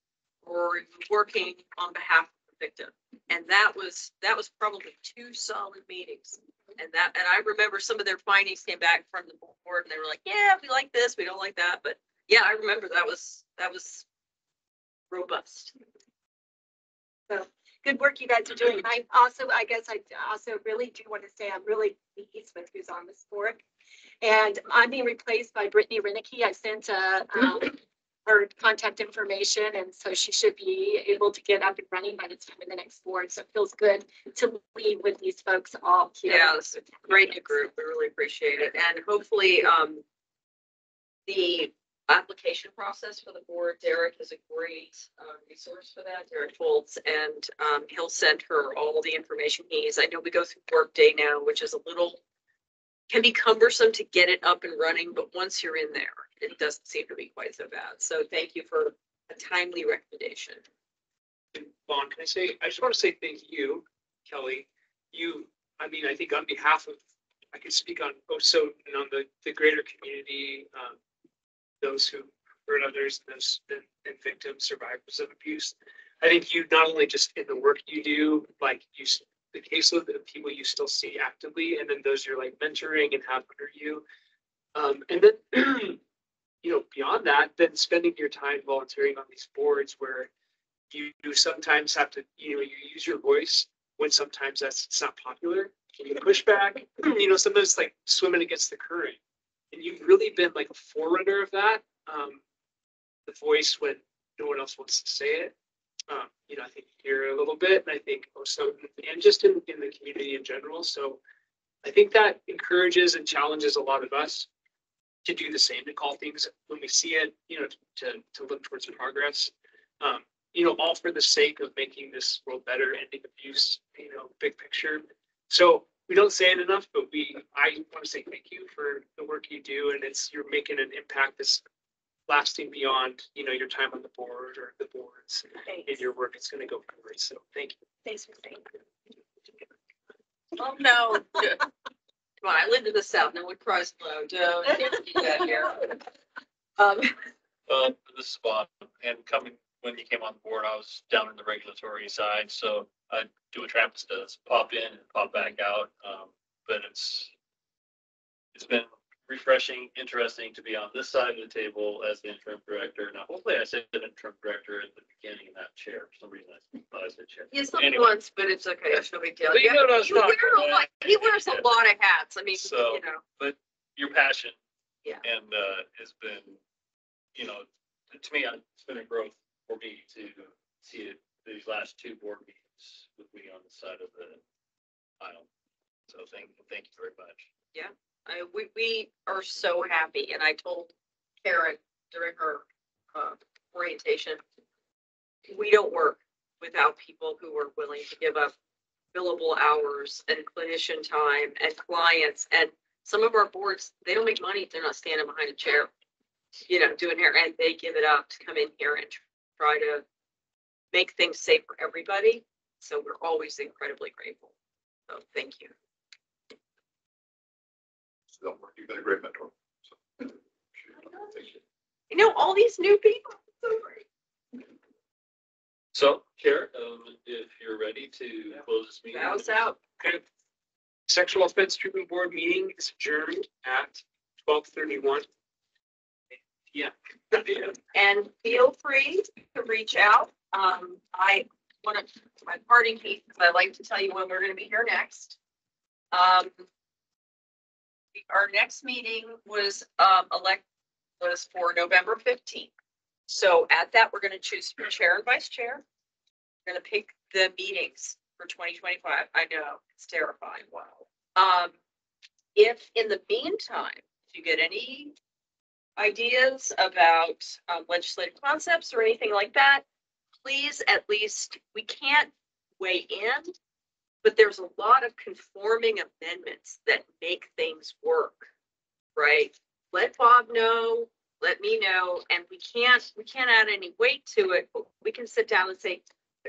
Or working on behalf of the victim? And that was, that was probably two solid meetings. And that, and I remember some of their findings came back from the board and they were like, yeah, we like this, we don't like that. But yeah, I remember that was, that was robust. So good work you guys are doing. I also, I guess I also really do want to say I'm really pleased with who's on this board. And I'm being replaced by Brittany Renicky. I sent a, um, her contact information and so she should be able to get up and running by the time of the next board. So it feels good to lead with these folks all here. Yeah, it's a great group. We really appreciate it. And hopefully, um, the application process for the board, Derek is a great, uh, resource for that, Derek Foltz, and, um, he'll send her all the information he needs. I know we go through Workday now, which is a little, can be cumbersome to get it up and running, but once you're in there, it doesn't seem to be quite so bad. So thank you for a timely recommendation. Vaughn, can I say, I just want to say thank you, Kelly. You, I mean, I think on behalf of, I can speak on OSO and on the, the greater community, um, those who hurt others, those, and, and victims, survivors of abuse. I think you not only just in the work you do, like you, the caseload of the people you still see actively, and then those you're like mentoring and have under you. Um, and then, <clears throat> you know, beyond that, then spending your time volunteering on these boards where you, you sometimes have to, you know, you use your voice when sometimes that's it's not popular. Can you push back? <clears throat> You know, sometimes like swimming against the current. And you've really been like a forerunner of that. Um, the voice when no one else wants to say it. Um, you know, I think here a little bit, and I think also, and just in, in the community in general. So I think that encourages and challenges a lot of us to do the same, to call things when we see it, you know, to, to look towards progress. Um, you know, all for the sake of making this world better, ending abuse, you know, big picture. So we don't say it enough, but we, I want to say thank you for the work you do, and it's, you're making an impact that's lasting beyond, you know, your time on the board or the boards. In Thanks. your work, it's gonna go forward, so thank you. Thanks for saying. Oh, no. <laughs> Come on, I lived in the south, no one cries low, don't, can't do that here. Um, Well, this is Bob, and coming, when you came on board, I was down in the regulatory side, so I do what Travis does, pop in and pop back out. Um, but it's, it's been refreshing, interesting to be on this side of the table as the interim director. Now, hopefully I said interim director at the beginning in that chair. For some reason, I thought I said chair. Yeah, something Anyway. once, but it's okay, it's no big deal. But you know what I was wear talking a lot, he wears a lot of hats, I mean, So- you know. But your passion. Yeah. And, uh, has been, you know, to me, it's been a growth for me to see it, these last two board meetings with me on the side of the aisle. So thank, thank you very much. I, we, we are so happy, and I told Karen during her, uh, orientation, we don't work without people who are willing to give up billable hours and clinician time and clients, and some of our boards, they don't make money if they're not standing behind a chair, you know, doing hair, and they give it up to come in here and try to make things safe for everybody, so we're always incredibly grateful. So, thank you. Don't worry, You've been a great mentor. So, Thank you. You know, all these new people. So great. So, Karen, um, if you're ready to close this meeting. Bows out. Okay. Sexual Offense Treatment Board meeting is adjourned at twelve thirty-one. Yeah. And feel free to reach out. Um, I, want of my parting pieces, I like to tell you when we're gonna be here next. Um. Our next meeting was, um, elect, was for November fifteenth. So at that, we're gonna choose chair and vice chair. We're gonna pick the meetings for twenty twenty-five. I know, it's terrifying. Wow. Um, if in the meantime, if you get any ideas about um, legislative concepts or anything like that, please at least, we can't weigh in, but there's a lot of conforming amendments that make things work, right? Let Bob know, let me know, and we can't, we can't add any weight to it, but we can sit down and say,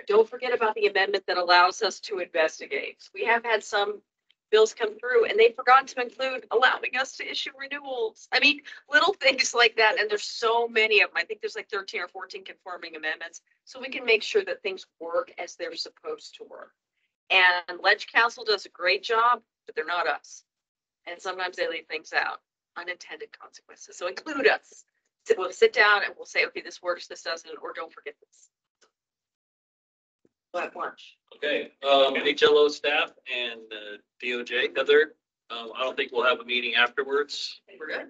don't forget about the amendment that allows us to investigate. We have had some bills come through and they forgot to include allowing us to issue renewals. I mean, little things like that, and there's so many of them. I think there's like thirteen or fourteen conforming amendments. So we can make sure that things work as they're supposed to work. And Ledge Counsel does a great job, but they're not us. And sometimes they leave things out, unintended consequences. So include us. So we'll sit down and we'll say, okay, this works, this doesn't, or don't forget this. At lunch. Okay, um, HLO staff and uh, DOJ, Heather, um, I don't think we'll have a meeting afterwards. We're good.